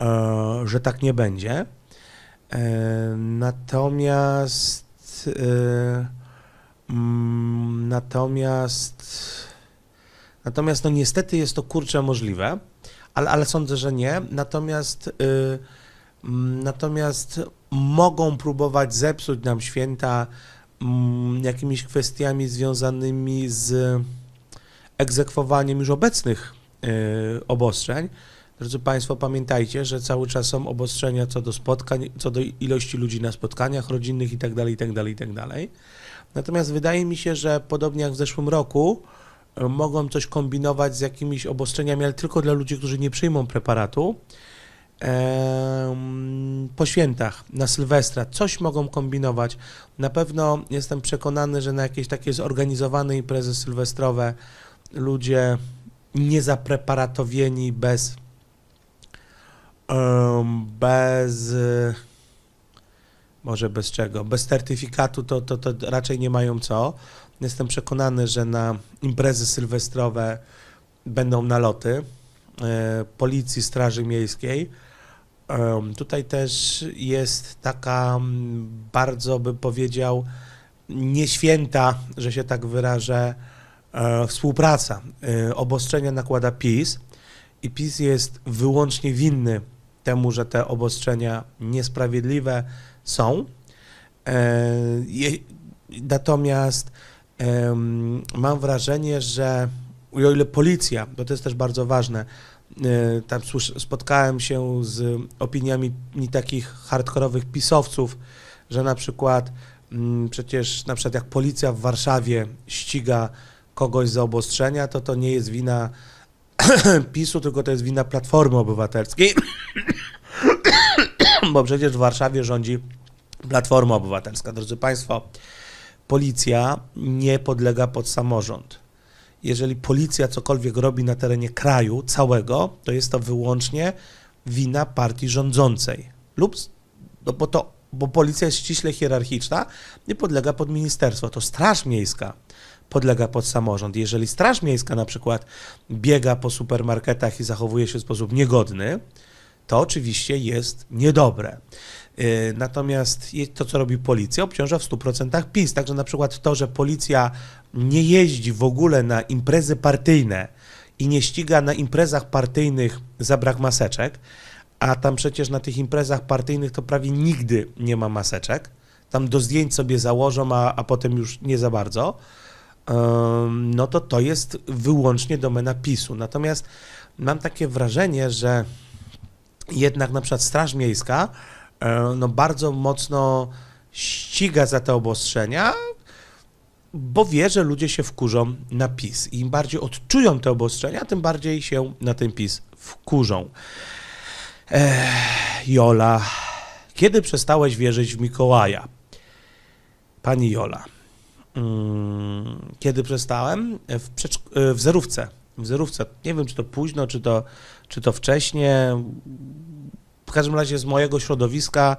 e, że tak nie będzie. E, natomiast mm, natomiast natomiast no niestety jest to kurczę możliwe, ale, ale sądzę, że nie. Natomiast y, mm, natomiast mogą próbować zepsuć nam święta mm, jakimiś kwestiami związanymi z egzekwowaniem już obecnych y, obostrzeń. Drodzy Państwo, pamiętajcie, że cały czas są obostrzenia co do spotkań, co do ilości ludzi na spotkaniach rodzinnych itd., itd., itd. Natomiast wydaje mi się, że podobnie jak w zeszłym roku, mogą coś kombinować z jakimiś obostrzeniami, ale tylko dla ludzi, którzy nie przyjmą preparatu. po świętach, na Sylwestra, coś mogą kombinować. Na pewno jestem przekonany, że na jakieś takie zorganizowane imprezy sylwestrowe ludzie niezapreparatowieni, bez bez może bez czego, bez certyfikatu to, to, to raczej nie mają co. Jestem przekonany, że na imprezy sylwestrowe będą naloty e, policji, straży miejskiej. Tutaj też jest taka bardzo, bym powiedział, nieświęta, że się tak wyrażę, e, współpraca. E, Obostrzenia nakłada PiS i PiS jest wyłącznie winny temu, że te obostrzenia niesprawiedliwe są. Natomiast mam wrażenie, że o ile policja, bo to jest też bardzo ważne, e, tam spotkałem się z opiniami takich hardkorowych pisowców, że na przykład mm, przecież na przykład jak policja w Warszawie ściga kogoś za obostrzenia, to to nie jest wina PiSu, tylko to jest wina Platformy Obywatelskiej, bo przecież w Warszawie rządzi Platforma Obywatelska. Drodzy Państwo, policja nie podlega pod samorząd. Jeżeli policja cokolwiek robi na terenie kraju całego, to jest to wyłącznie wina partii rządzącej. Lub, no bo, to, bo policja jest ściśle hierarchiczna, nie podlega pod ministerstwo. To Straż Miejska podlega pod samorząd. Jeżeli Straż Miejska na przykład biega po supermarketach i zachowuje się w sposób niegodny, to oczywiście jest niedobre. Yy, Natomiast to, co robi policja, obciąża w 100% PiS. Także na przykład to, że policja nie jeździ w ogóle na imprezy partyjne i nie ściga na imprezach partyjnych za brak maseczek, a tam przecież na tych imprezach partyjnych to prawie nigdy nie ma maseczek. Tam do zdjęć sobie założą, a, a potem już nie za bardzo. No to to jest wyłącznie domena PiSu. Natomiast mam takie wrażenie, że jednak na przykład Straż Miejska no bardzo mocno ściga za te obostrzenia, bo wie, że ludzie się wkurzą na PiS. Im bardziej odczują te obostrzenia, tym bardziej się na ten PiS wkurzą. Ech, Jola, kiedy przestałeś wierzyć w Mikołaja? Pani Jola, mm, kiedy przestałem? W, przedszk- e, w zerówce. W zerówce. Nie wiem, czy to późno, czy to, czy to wcześnie. W każdym razie z mojego środowiska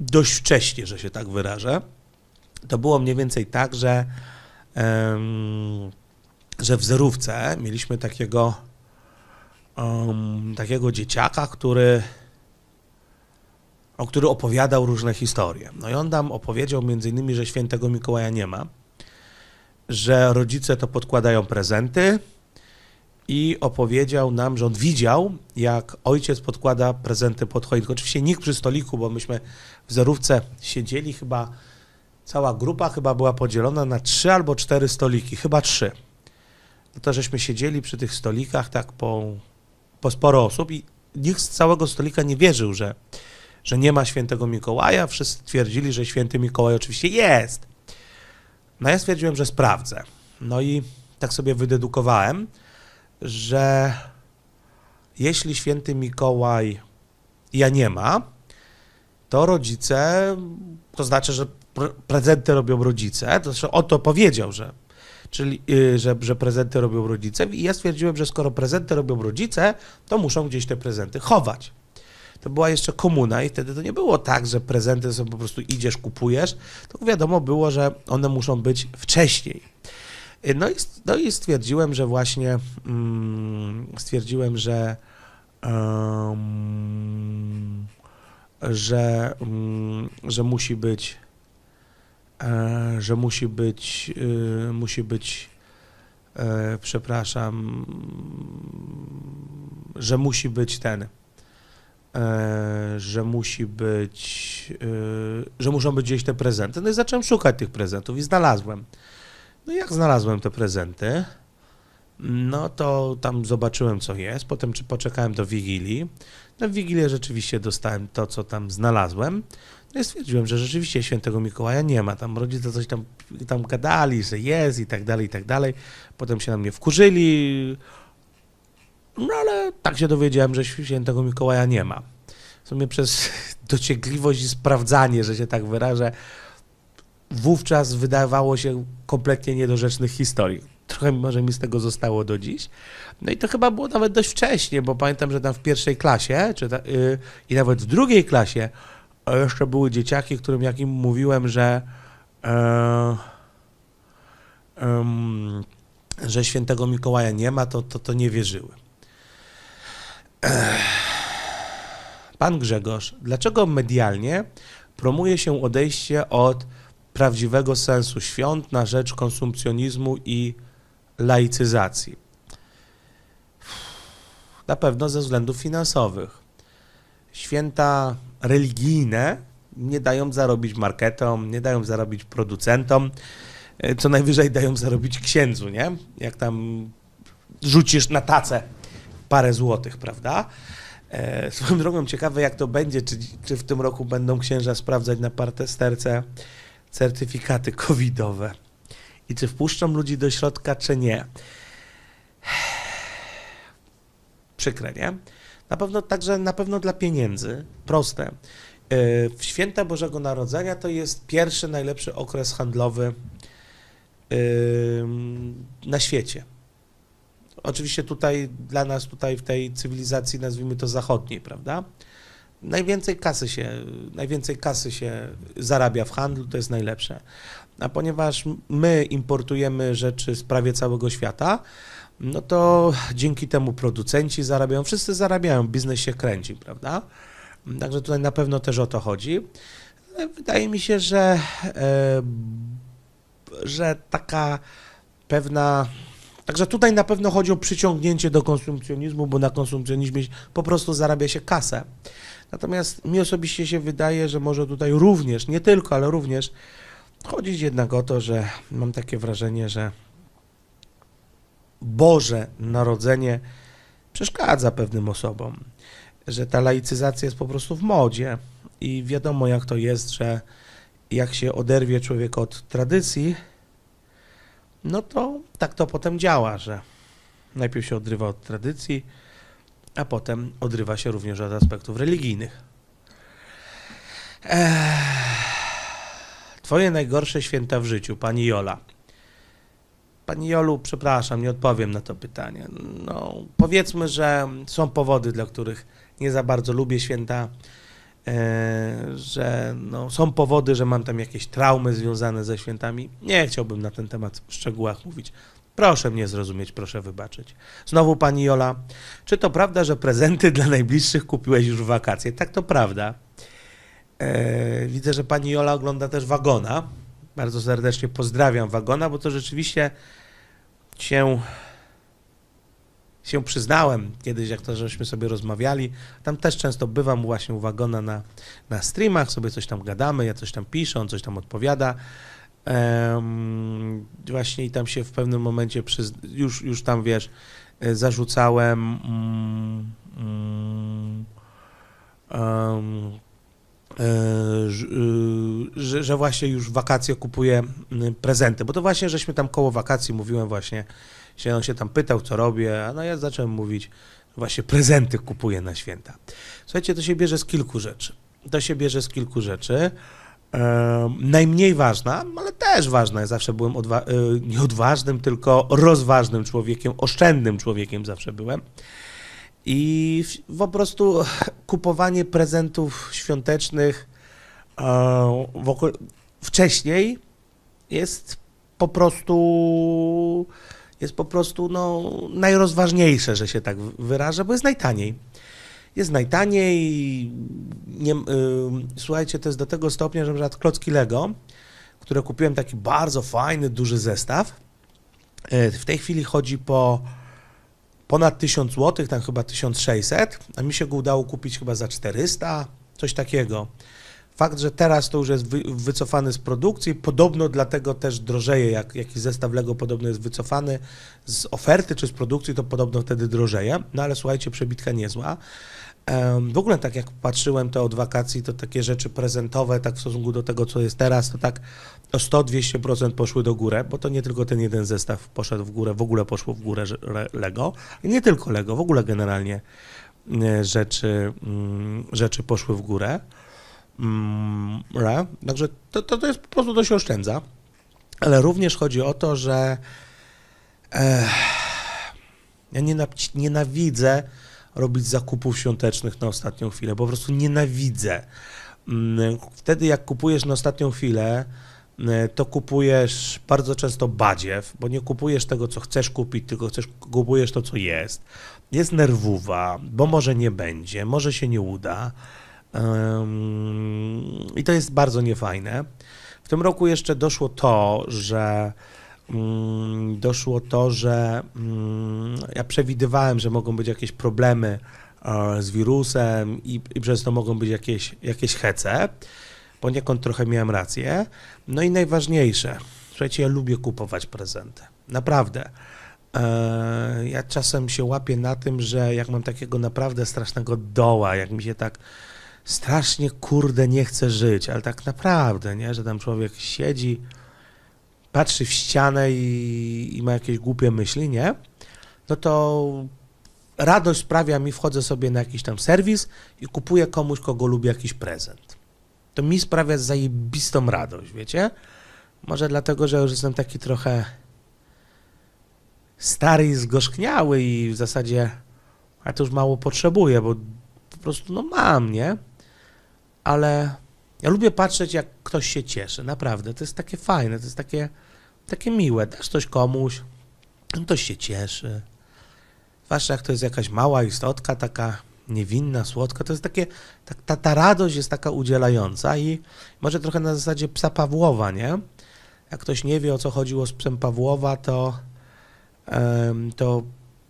dość wcześnie, że się tak wyrażę. To było mniej więcej tak, że, em, że w zerówce mieliśmy takiego, em, takiego dzieciaka, który, o który opowiadał różne historie. No i on tam opowiedział między innymi, że świętego Mikołaja nie ma, że rodzice to podkładają prezenty i opowiedział nam, że on widział, jak ojciec podkłada prezenty pod choinkę. Oczywiście nikt przy stoliku, bo myśmy w zerówce siedzieli chyba, cała grupa chyba była podzielona na trzy albo cztery stoliki, chyba trzy. No to żeśmy siedzieli przy tych stolikach tak po, po sporo osób i nikt z całego stolika nie wierzył, że, że nie ma świętego Mikołaja. Wszyscy twierdzili, że święty Mikołaj oczywiście jest. No ja stwierdziłem, że sprawdzę. No i tak sobie wydedukowałem, że jeśli święty Mikołaj ja nie ma, to rodzice, to znaczy, że pre- prezenty robią rodzice, to znaczy on to powiedział, że, czyli, y, że, że prezenty robią rodzice i ja stwierdziłem, że skoro prezenty robią rodzice, to muszą gdzieś te prezenty chować. To była jeszcze komuna i wtedy to nie było tak, że prezenty sobie po prostu idziesz, kupujesz, tylko wiadomo było, że one muszą być wcześniej. No i, no i stwierdziłem, że właśnie mm, stwierdziłem, że że, mm, że musi być e, że musi być y, musi być e, przepraszam że musi być ten e, że musi być y, że muszą być gdzieś te prezenty. No i zacząłem szukać tych prezentów i znalazłem no jak znalazłem te prezenty no to tam zobaczyłem, co jest. Potem czy poczekałem do Wigilii. Na Wigilię rzeczywiście dostałem to, co tam znalazłem. No i stwierdziłem, że rzeczywiście świętego Mikołaja nie ma. Tam rodzice coś tam, tam gadali, że jest i tak dalej, i tak dalej. Potem się na mnie wkurzyli. No ale tak się dowiedziałem, że świętego Mikołaja nie ma. W sumie przez dociekliwość i sprawdzanie, że się tak wyrażę, wówczas wydawało się kompletnie niedorzecznych historii. Trochę może mi z tego zostało do dziś. No i to chyba było nawet dość wcześnie, bo pamiętam, że tam w pierwszej klasie, czy ta, yy, i nawet w drugiej klasie jeszcze były dzieciaki, którym jak im mówiłem, że yy, że świętego Mikołaja nie ma, to, to, to nie wierzyły. Pan Grzegorz, dlaczego medialnie promuje się odejście od prawdziwego sensu świąt na rzecz konsumpcjonizmu i laicyzacji? Na pewno ze względów finansowych. Święta religijne nie dają zarobić marketom, nie dają zarobić producentom, co najwyżej dają zarobić księdzu, nie? Jak tam rzucisz na tacę parę złotych, prawda? E, swoją drogą ciekawe, jak to będzie, czy, czy w tym roku będą księża sprawdzać na partesterce certyfikaty covidowe i czy wpuszczą ludzi do środka, czy nie. Przykre, nie? Na pewno także, na pewno dla pieniędzy, proste. E, w święta Bożego Narodzenia to jest pierwszy najlepszy okres handlowy na świecie. Oczywiście tutaj dla nas, tutaj w tej cywilizacji, nazwijmy to zachodniej, prawda? Najwięcej kasy się, najwięcej kasy się zarabia w handlu, to jest najlepsze. A ponieważ my importujemy rzeczy z prawie całego świata, no to dzięki temu producenci zarabiają, wszyscy zarabiają, biznes się kręci, prawda? Także tutaj na pewno też o to chodzi. Wydaje mi się, że, e, że taka pewna Także tutaj na pewno chodzi o przyciągnięcie do konsumpcjonizmu, bo na konsumpcjonizmie po prostu zarabia się kasę. Natomiast mi osobiście się wydaje, że może tutaj również, nie tylko, ale również chodzić jednak o to, że mam takie wrażenie, że Boże Narodzenie przeszkadza pewnym osobom, że ta laicyzacja jest po prostu w modzie i wiadomo jak to jest, że jak się oderwie człowiek od tradycji, no to tak to potem działa, że najpierw się odrywa od tradycji, a potem odrywa się również od aspektów religijnych. Twoje najgorsze święta w życiu, pani Jola. Pani Jolu, przepraszam, nie odpowiem na to pytanie. No, powiedzmy, że są powody, dla których nie za bardzo lubię święta E, że no, są powody, że mam tam jakieś traumy związane ze świętami. Nie chciałbym na ten temat w szczegółach mówić. Proszę mnie zrozumieć, proszę wybaczyć. Znowu pani Jola, czy to prawda, że prezenty dla najbliższych kupiłeś już w wakacje? Tak, to prawda. E, widzę, że pani Jola ogląda też Wagona. Bardzo serdecznie pozdrawiam Wagona, bo to rzeczywiście się się przyznałem kiedyś, jak to żeśmy sobie rozmawiali. Tam też często bywam właśnie u Wagona na, na streamach, sobie coś tam gadamy, ja coś tam piszę, on coś tam odpowiada. Um, właśnie i tam się w pewnym momencie przyz... już, już tam wiesz, e, zarzucałem um, um, że, że, właśnie już wakacje kupuję prezenty, bo to właśnie żeśmy tam koło wakacji mówiłem właśnie się on się tam pytał, co robię, a no ja zacząłem mówić, właśnie prezenty kupuję na święta. Słuchajcie, to się bierze z kilku rzeczy. To się bierze z kilku rzeczy. Najmniej ważna, ale też ważna, ja zawsze byłem odwa- e, nie odważnym, tylko rozważnym człowiekiem, oszczędnym człowiekiem zawsze byłem. I po prostu kupowanie prezentów świątecznych wcześniej jest po prostu jest po prostu no, najrozważniejsze, że się tak wyrażę, bo jest najtaniej. Jest najtaniej. Nie, yy, słuchajcie, to jest do tego stopnia, że na klocki Lego, które kupiłem taki bardzo fajny, duży zestaw, yy, w tej chwili chodzi po ponad 1000 zł, tam chyba 1600, a mi się go udało kupić chyba za 400, coś takiego. Fakt, że teraz to już jest wy, wycofany z produkcji, podobno dlatego też drożeje, jak jakiś zestaw Lego podobno jest wycofany z oferty czy z produkcji, to podobno wtedy drożeje. No ale słuchajcie, przebitka niezła. W ogóle tak jak patrzyłem to od wakacji, to takie rzeczy prezentowe, tak w stosunku do tego, co jest teraz, to tak o 100-200% poszły do góry, bo to nie tylko ten jeden zestaw poszedł w górę, w ogóle poszło w górę Lego. I nie tylko Lego, w ogóle generalnie e, rzeczy, mm, rzeczy poszły w górę. Mm. Także to, to, to jest po prostu to się oszczędza. Ale również chodzi o to, że e, ja nienawidzę robić zakupów świątecznych na ostatnią chwilę. Po prostu nienawidzę. Mm, Wtedy, jak kupujesz na ostatnią chwilę, mm, to kupujesz bardzo często badziew, bo nie kupujesz tego, co chcesz kupić, tylko chcesz, kupujesz to, co jest. Jest nerwowa, bo może nie będzie, może się nie uda. I to jest bardzo niefajne. W tym roku jeszcze doszło to, że doszło to, że mm, ja przewidywałem, że mogą być jakieś problemy e, z wirusem i, i przez to mogą być jakieś, jakieś hece. Poniekąd trochę miałem rację. No i najważniejsze, słuchajcie, ja lubię kupować prezenty. Naprawdę. E, Ja czasem się łapię na tym, że jak mam takiego naprawdę strasznego doła, jak mi się tak strasznie kurde nie chce żyć, ale tak naprawdę, nie, że tam człowiek siedzi, patrzy w ścianę i, i ma jakieś głupie myśli, nie? No to radość sprawia mi, wchodzę sobie na jakiś tam serwis i kupuję komuś, kogo lubi jakiś prezent. To mi sprawia zajebistą radość, wiecie? Może dlatego, że już jestem taki trochę stary i zgorzkniały i w zasadzie ja to już mało potrzebuję, bo po prostu no mam, nie? Ale ja lubię patrzeć, jak ktoś się cieszy, naprawdę. To jest takie fajne, to jest takie, takie miłe. Dasz coś komuś, ktoś się cieszy. Zwłaszcza jak to jest jakaś mała istotka, taka niewinna, słodka, to jest takie, ta, ta, ta radość jest taka udzielająca i może trochę na zasadzie psa Pawłowa, nie? Jak ktoś nie wie, o co chodziło z psem Pawłowa, to, to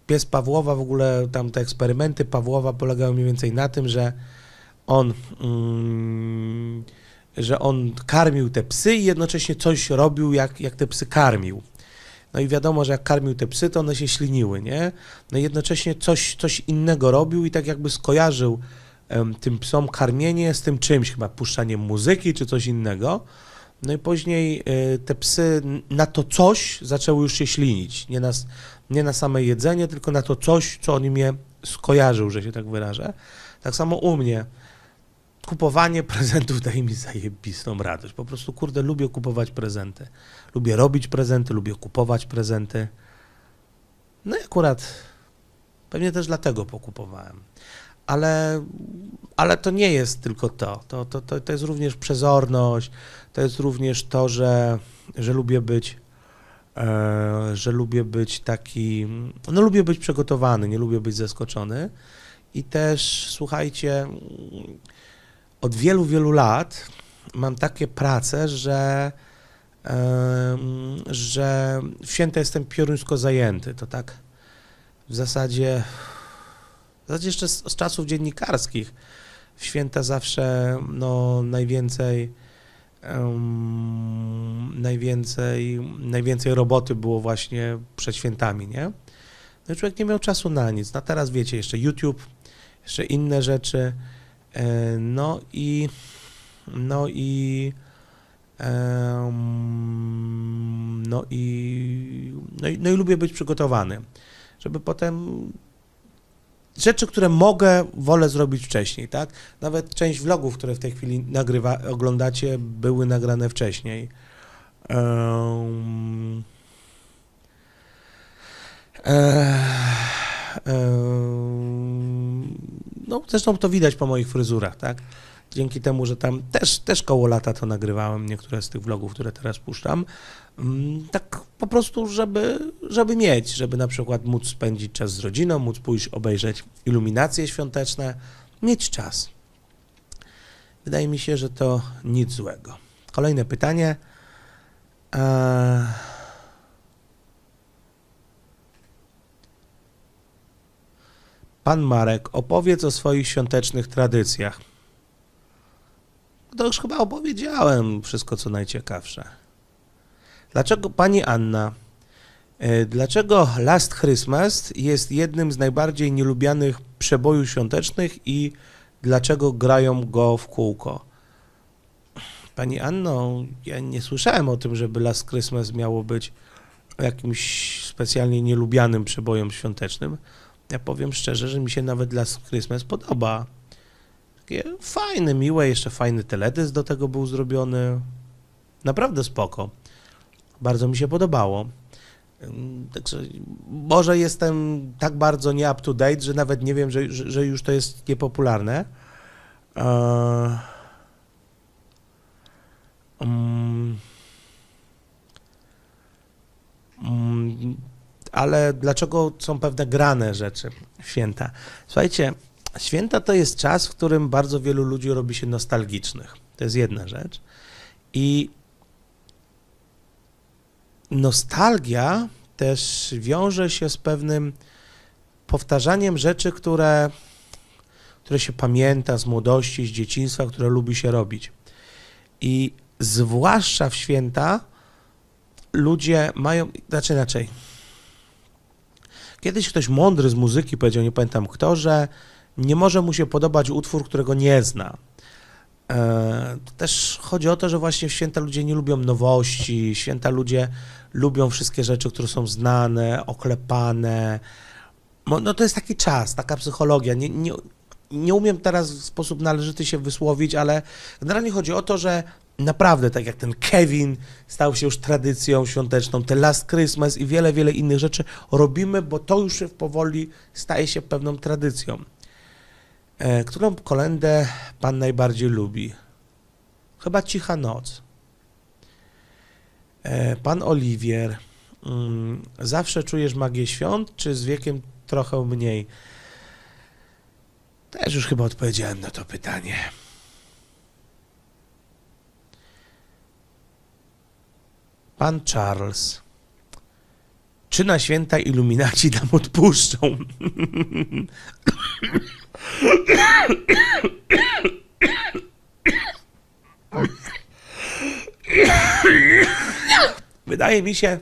pies Pawłowa, w ogóle tam te eksperymenty Pawłowa polegały mniej więcej na tym, że on, mm, że on karmił te psy i jednocześnie coś robił, jak, jak te psy karmił. No i wiadomo, że jak karmił te psy, to one się śliniły, nie? No i jednocześnie coś, coś innego robił i tak jakby skojarzył em, tym psom karmienie z tym czymś, chyba puszczaniem muzyki czy coś innego. No i później y, te psy na to coś zaczęły już się ślinić. Nie na, nie na same jedzenie, tylko na to coś, co on im je skojarzył, że się tak wyrażę. Tak samo u mnie. Kupowanie prezentów daje mi zajebistą radość. Po prostu, kurde, lubię kupować prezenty. Lubię robić prezenty, lubię kupować prezenty. No i akurat pewnie też dlatego pokupowałem. Ale, ale to nie jest tylko to. To, to, to. to jest również przezorność, to jest również to, że, że lubię być e, że lubię być taki, no lubię być przygotowany, nie lubię być zaskoczony i też, słuchajcie, od wielu, wielu lat mam takie prace, że em, że w święta jestem pioruńsko zajęty, to tak w zasadzie w zasadzie jeszcze z, z czasów dziennikarskich w święta zawsze no najwięcej najwięcej, najwięcej roboty było właśnie przed świętami, nie? No i człowiek nie miał czasu na nic. No teraz wiecie, jeszcze YouTube, jeszcze inne rzeczy. E, No i no i no i no i, no i lubię być przygotowany, żeby potem rzeczy, które mogę, wolę zrobić wcześniej, tak? Nawet część vlogów, które w tej chwili nagrywa, oglądacie, były nagrane wcześniej. Um, e, em, no, zresztą to widać po moich fryzurach, tak? Dzięki temu, że tam też, też koło lata to nagrywałem, niektóre z tych vlogów, które teraz puszczam. Mm, Tak po prostu, żeby, żeby mieć, żeby na przykład móc spędzić czas z rodziną, móc pójść obejrzeć iluminacje świąteczne, mieć czas. Wydaje mi się, że to nic złego. Kolejne pytanie. Eee... Pan Marek, opowiedz o swoich świątecznych tradycjach. To już chyba opowiedziałem wszystko, co najciekawsze. Dlaczego, pani Anna, e, dlaczego Last Christmas jest jednym z najbardziej nielubianych przebojów świątecznych i dlaczego grają go w kółko. Pani Anno, ja nie słyszałem o tym, żeby Last Christmas miało być jakimś specjalnie nielubianym przebojem świątecznym. Ja powiem szczerze, że mi się nawet Last Christmas podoba. Takie fajne, miłe, jeszcze fajny teledysk do tego był zrobiony. Naprawdę spoko. Bardzo mi się podobało. Także może jestem tak bardzo nie up to date, że nawet nie wiem, że, że, już to jest niepopularne. Um, um, ale dlaczego są pewne grane rzeczy, święta? Słuchajcie, święta to jest czas, w którym bardzo wielu ludzi robi się nostalgicznych. To jest jedna rzecz. I nostalgia też wiąże się z pewnym powtarzaniem rzeczy, które, które się pamięta z młodości, z dzieciństwa, które lubi się robić. I zwłaszcza w święta ludzie mają, znaczy inaczej. Kiedyś ktoś mądry z muzyki powiedział, nie pamiętam kto, że nie może mu się podobać utwór, którego nie zna. E, też chodzi o to, że właśnie święta ludzie nie lubią nowości, święta ludzie lubią wszystkie rzeczy, które są znane, oklepane. No to jest taki czas, taka psychologia. Nie, nie, nie umiem teraz w sposób należyty się wysłowić, ale generalnie chodzi o to, że naprawdę, tak jak ten Kevin stał się już tradycją świąteczną, te Last Christmas i wiele, wiele innych rzeczy robimy, bo to już powoli staje się pewną tradycją. E, którą kolendę Pan najbardziej lubi? Chyba Cicha Noc. E, pan Oliwier, mm, zawsze czujesz magię świąt, czy z wiekiem trochę mniej? Też już chyba odpowiedziałem na to pytanie. Pan Charles. Czy na święta iluminaci nam odpuszczą? Wydaje mi się,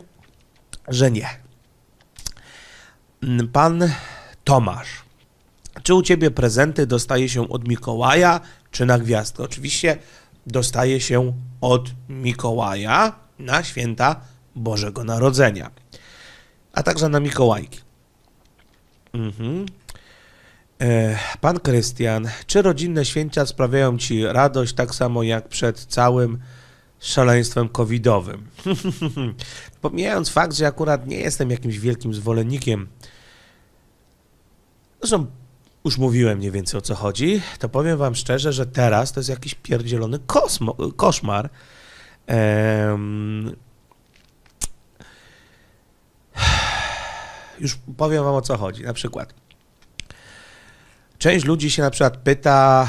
że nie. Pan Tomasz. Czy u ciebie prezenty dostaje się od Mikołaja, czy na gwiazdkę? Oczywiście dostaje się od Mikołaja na święta Bożego Narodzenia, a także na Mikołajki. Mhm. E, pan Krystian, czy rodzinne święcia sprawiają Ci radość tak samo jak przed całym szaleństwem covidowym? Pomijając fakt, że akurat nie jestem jakimś wielkim zwolennikiem, zresztą już mówiłem mniej więcej o co chodzi, to powiem Wam szczerze, że teraz to jest jakiś pierdzielony kosmo, koszmar. Um, już powiem Wam o co chodzi. Na przykład Część ludzi się na przykład pyta,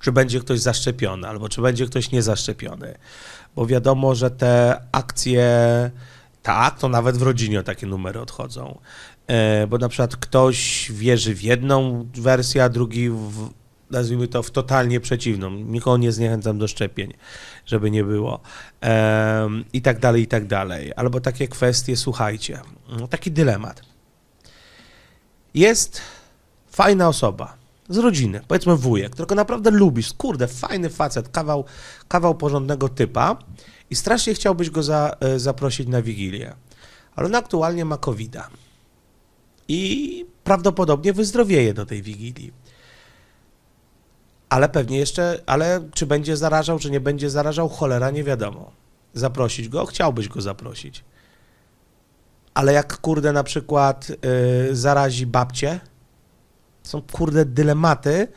czy będzie ktoś zaszczepiony, albo czy będzie ktoś niezaszczepiony. Bo wiadomo, że te akcje, tak, to nawet w rodzinie takie numery odchodzą. E, bo na przykład ktoś wierzy w jedną wersję, a drugi w, nazwijmy to, w totalnie przeciwną. Nikogo nie zniechęcam do szczepień, żeby nie było. E, I tak dalej, i tak dalej. Albo takie kwestie, słuchajcie, taki dylemat. Jest fajna osoba z rodziny, powiedzmy wujek, którego naprawdę lubisz, kurde, fajny facet, kawał, kawał porządnego typa i strasznie chciałbyś go za, e, zaprosić na Wigilię. Ale on aktualnie ma covid i prawdopodobnie wyzdrowieje do tej Wigilii. Ale pewnie jeszcze, ale czy będzie zarażał, czy nie będzie zarażał, cholera nie wiadomo. Zaprosić go? Chciałbyś go zaprosić. Ale jak kurde na przykład yy, zarazi babcię, są kurde dylematy,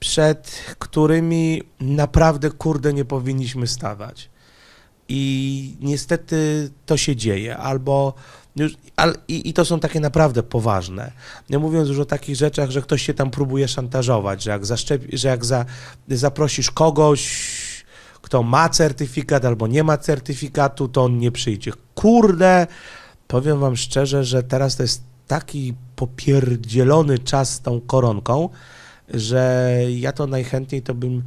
przed którymi naprawdę kurde nie powinniśmy stawać. I niestety to się dzieje, albo już, al, i, i, to są takie naprawdę poważne. Nie mówiąc już o takich rzeczach, że ktoś się tam próbuje szantażować, że jak, zaszczepi, że jak za, zaprosisz kogoś, kto ma certyfikat albo nie ma certyfikatu, to on nie przyjdzie. Kurde, powiem wam szczerze, że teraz to jest taki popierdzielony czas z tą koronką, że ja to najchętniej to bym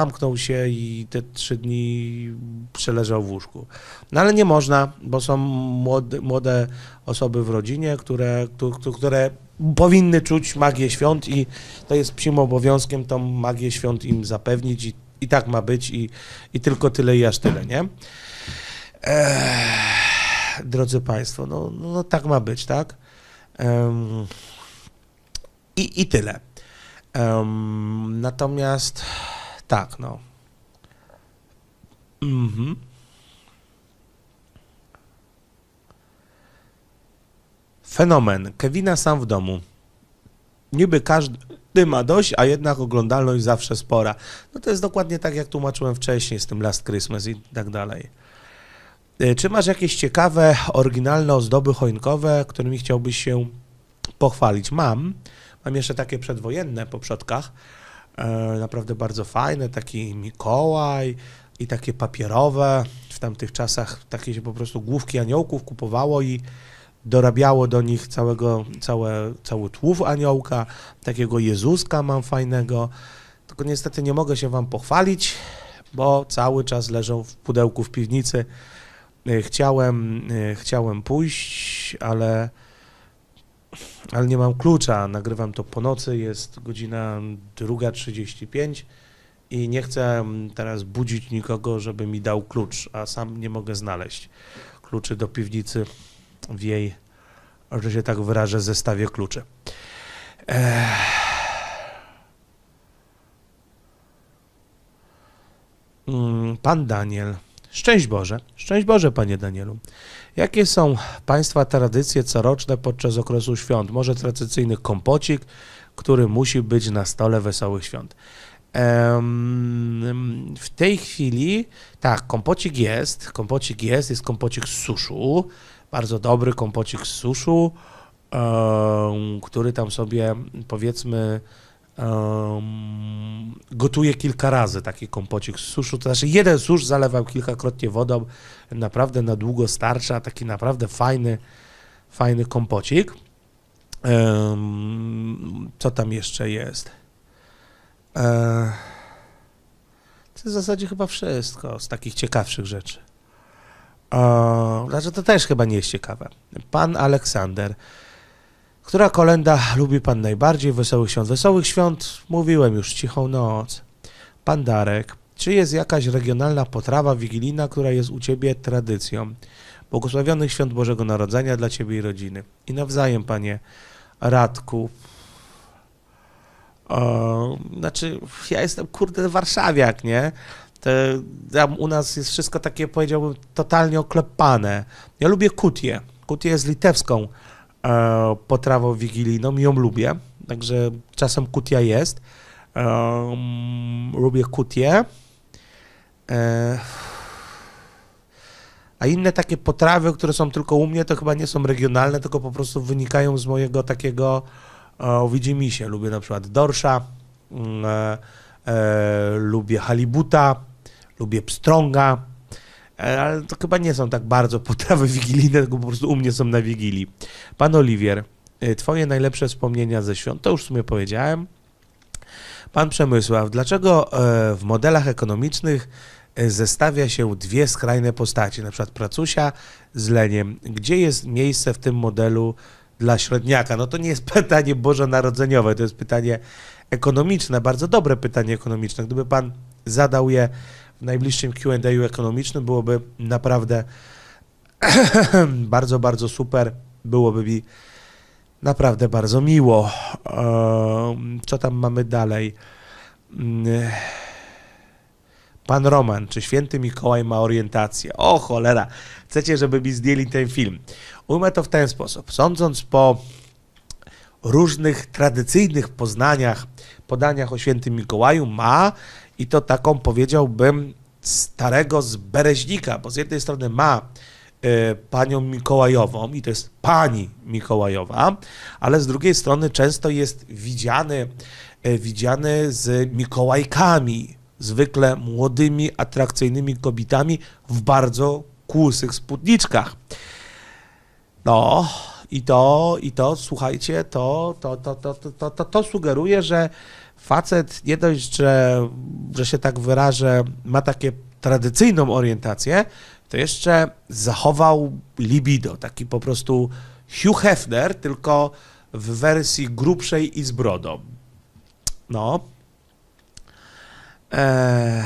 zamknął się i te trzy dni przeleżał w łóżku. No ale nie można, bo są młode, młode osoby w rodzinie, które, któ- które powinny czuć magię świąt i to jest psim obowiązkiem tą magię świąt im zapewnić i, i tak ma być i, i tylko tyle i aż tyle, nie? Ech, drodzy Państwo, no, no, tak ma być, tak? Em, i, I tyle. Em, natomiast tak, no. Mhm. Fenomen. Kevina sam w domu. Niby każdy ma dość, a jednak oglądalność zawsze spora. No to jest dokładnie tak, jak tłumaczyłem wcześniej z tym Last Christmas i tak dalej. Y, Czy masz jakieś ciekawe, oryginalne ozdoby choinkowe, którymi chciałbyś się pochwalić? Mam. Mam jeszcze takie przedwojenne po przodkach. E, naprawdę bardzo fajne, taki Mikołaj i takie papierowe. W tamtych czasach takie się po prostu główki aniołków kupowało i dorabiało do nich całego, całe, cały tłów aniołka. Takiego Jezuska mam fajnego. Tylko niestety nie mogę się wam pochwalić, bo cały czas leżą w pudełku w piwnicy. E, Chciałem, e, chciałem pójść, ale ale nie mam klucza. Nagrywam to po nocy, jest godzina 2.35 i nie chcę teraz budzić nikogo, żeby mi dał klucz, a sam nie mogę znaleźć kluczy do piwnicy w jej, że się tak wyrażę, zestawie kluczy. Mm, Pan Daniel. Szczęść Boże. Szczęść Boże, Panie Danielu. Jakie są Państwa tradycje coroczne podczas okresu świąt? Może tradycyjny kompocik, który musi być na stole wesołych świąt. W tej chwili, tak, kompocik jest, kompocik jest, jest kompocik z suszu, bardzo dobry kompocik z suszu, który tam sobie, powiedzmy, gotuję kilka razy taki kompocik z suszu, to znaczy jeden susz zalewam kilkakrotnie wodą, naprawdę na długo starcza, taki naprawdę fajny, fajny kompocik. Co tam jeszcze jest? E, to w zasadzie chyba wszystko z takich ciekawszych rzeczy. E, znaczy to też chyba nie jest ciekawe. Pan Aleksander. Która kolenda lubi pan najbardziej? Wesołych świąt. Wesołych świąt mówiłem już, cichą noc. Pan Darek. Czy jest jakaś regionalna potrawa wigilijna, która jest u ciebie tradycją? Błogosławionych świąt Bożego Narodzenia dla ciebie i rodziny. I nawzajem, panie Radku. O, znaczy, ja jestem kurde warszawiak, nie? Tam u nas jest wszystko takie, powiedziałbym, totalnie oklepane. Ja lubię kutię. Kutię jest litewską potrawą wigilijną ją lubię. Także czasem kutia jest. Um, lubię kutię. E, a inne takie potrawy, które są tylko u mnie, to chyba nie są regionalne, tylko po prostu wynikają z mojego takiego o, widzimisię. Lubię na przykład dorsza, mm, e, e, lubię halibuta, lubię pstrąga, e, ale to chyba nie są tak bardzo potrawy wigilijne, tylko po prostu u mnie są na wigilii. Pan Oliwier, e, twoje najlepsze wspomnienia ze świąt, to już w sumie powiedziałem. Pan Przemysław, dlaczego e, w modelach ekonomicznych e, zestawia się dwie skrajne postaci, na przykład pracusia z leniem? Gdzie jest miejsce w tym modelu dla średniaka? No to nie jest pytanie bożonarodzeniowe, to jest pytanie ekonomiczne, bardzo dobre pytanie ekonomiczne. Gdyby pan zadał je w najbliższym Q&A ekonomicznym, byłoby naprawdę bardzo, bardzo super. Byłoby mi naprawdę bardzo miło. Ehm, Co tam mamy dalej? Mm, Pan Roman, czy święty Mikołaj ma orientację? O cholera, chcecie, żeby mi zdjęli ten film. Ujmę to w ten sposób. Sądząc po różnych tradycyjnych poznaniach, podaniach o świętym Mikołaju, ma i to taką powiedziałbym starego z Bereźnika, bo z jednej strony ma e, panią Mikołajową i to jest pani Mikołajowa, ale z drugiej strony często jest widziany, e, widziany z Mikołajkami, zwykle młodymi, atrakcyjnymi kobietami w bardzo kłusych spódniczkach. No i to, i to słuchajcie, to, to, to, to, to, to, to sugeruje, że facet nie dość, że, że się tak wyrażę, ma takie tradycyjną orientację, to jeszcze zachował libido, taki po prostu Hugh Hefner, tylko w wersji grubszej i z brodą. No. Eee,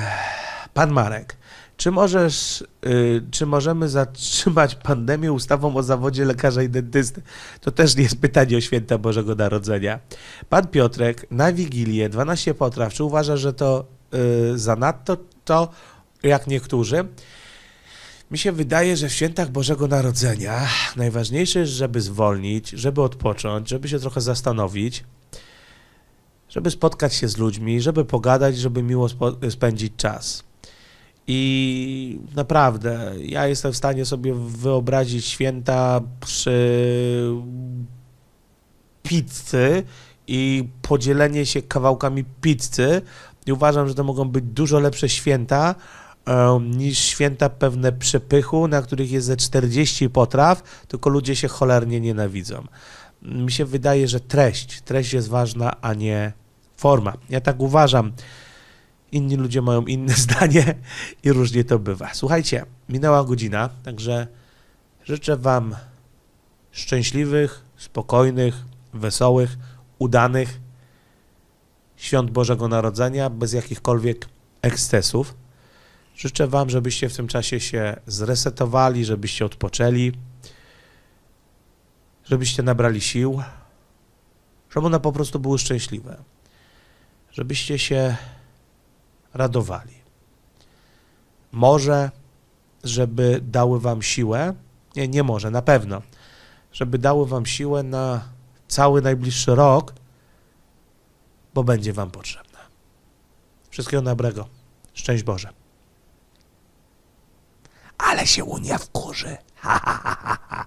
pan Marek, czy możesz, y, czy możemy zatrzymać pandemię ustawą o zawodzie lekarza i dentysty? To też nie jest pytanie o święta Bożego Narodzenia. Pan Piotrek, na Wigilię 12 potraw, czy uważasz, że to y, zanadto, to jak niektórzy? Mi się wydaje, że w świętach Bożego Narodzenia najważniejsze jest, żeby zwolnić, żeby odpocząć, żeby się trochę zastanowić, żeby spotkać się z ludźmi, żeby pogadać, żeby miło spędzić czas. I naprawdę, ja jestem w stanie sobie wyobrazić święta przy pizzy i podzielenie się kawałkami pizzy. I uważam, że to mogą być dużo lepsze święta niż święta pewne przepychu, na których jest ze 40 potraw, tylko ludzie się cholernie nienawidzą. Mi się wydaje, że treść, treść jest ważna, a nie forma. Ja tak uważam. Inni ludzie mają inne zdanie i różnie to bywa. Słuchajcie, minęła godzina, także życzę Wam szczęśliwych, spokojnych, wesołych, udanych świąt Bożego Narodzenia bez jakichkolwiek ekscesów. Życzę Wam, żebyście w tym czasie się zresetowali, żebyście odpoczęli, żebyście nabrali sił, żeby one po prostu były szczęśliwe, żebyście się radowali. Może, żeby dały Wam siłę, nie, nie może, na pewno, żeby dały Wam siłę na cały najbliższy rok, bo będzie Wam potrzebna. Wszystkiego dobrego. Szczęść Boże. Ale się Unia wkurzy. Ha, ha, ha, ha.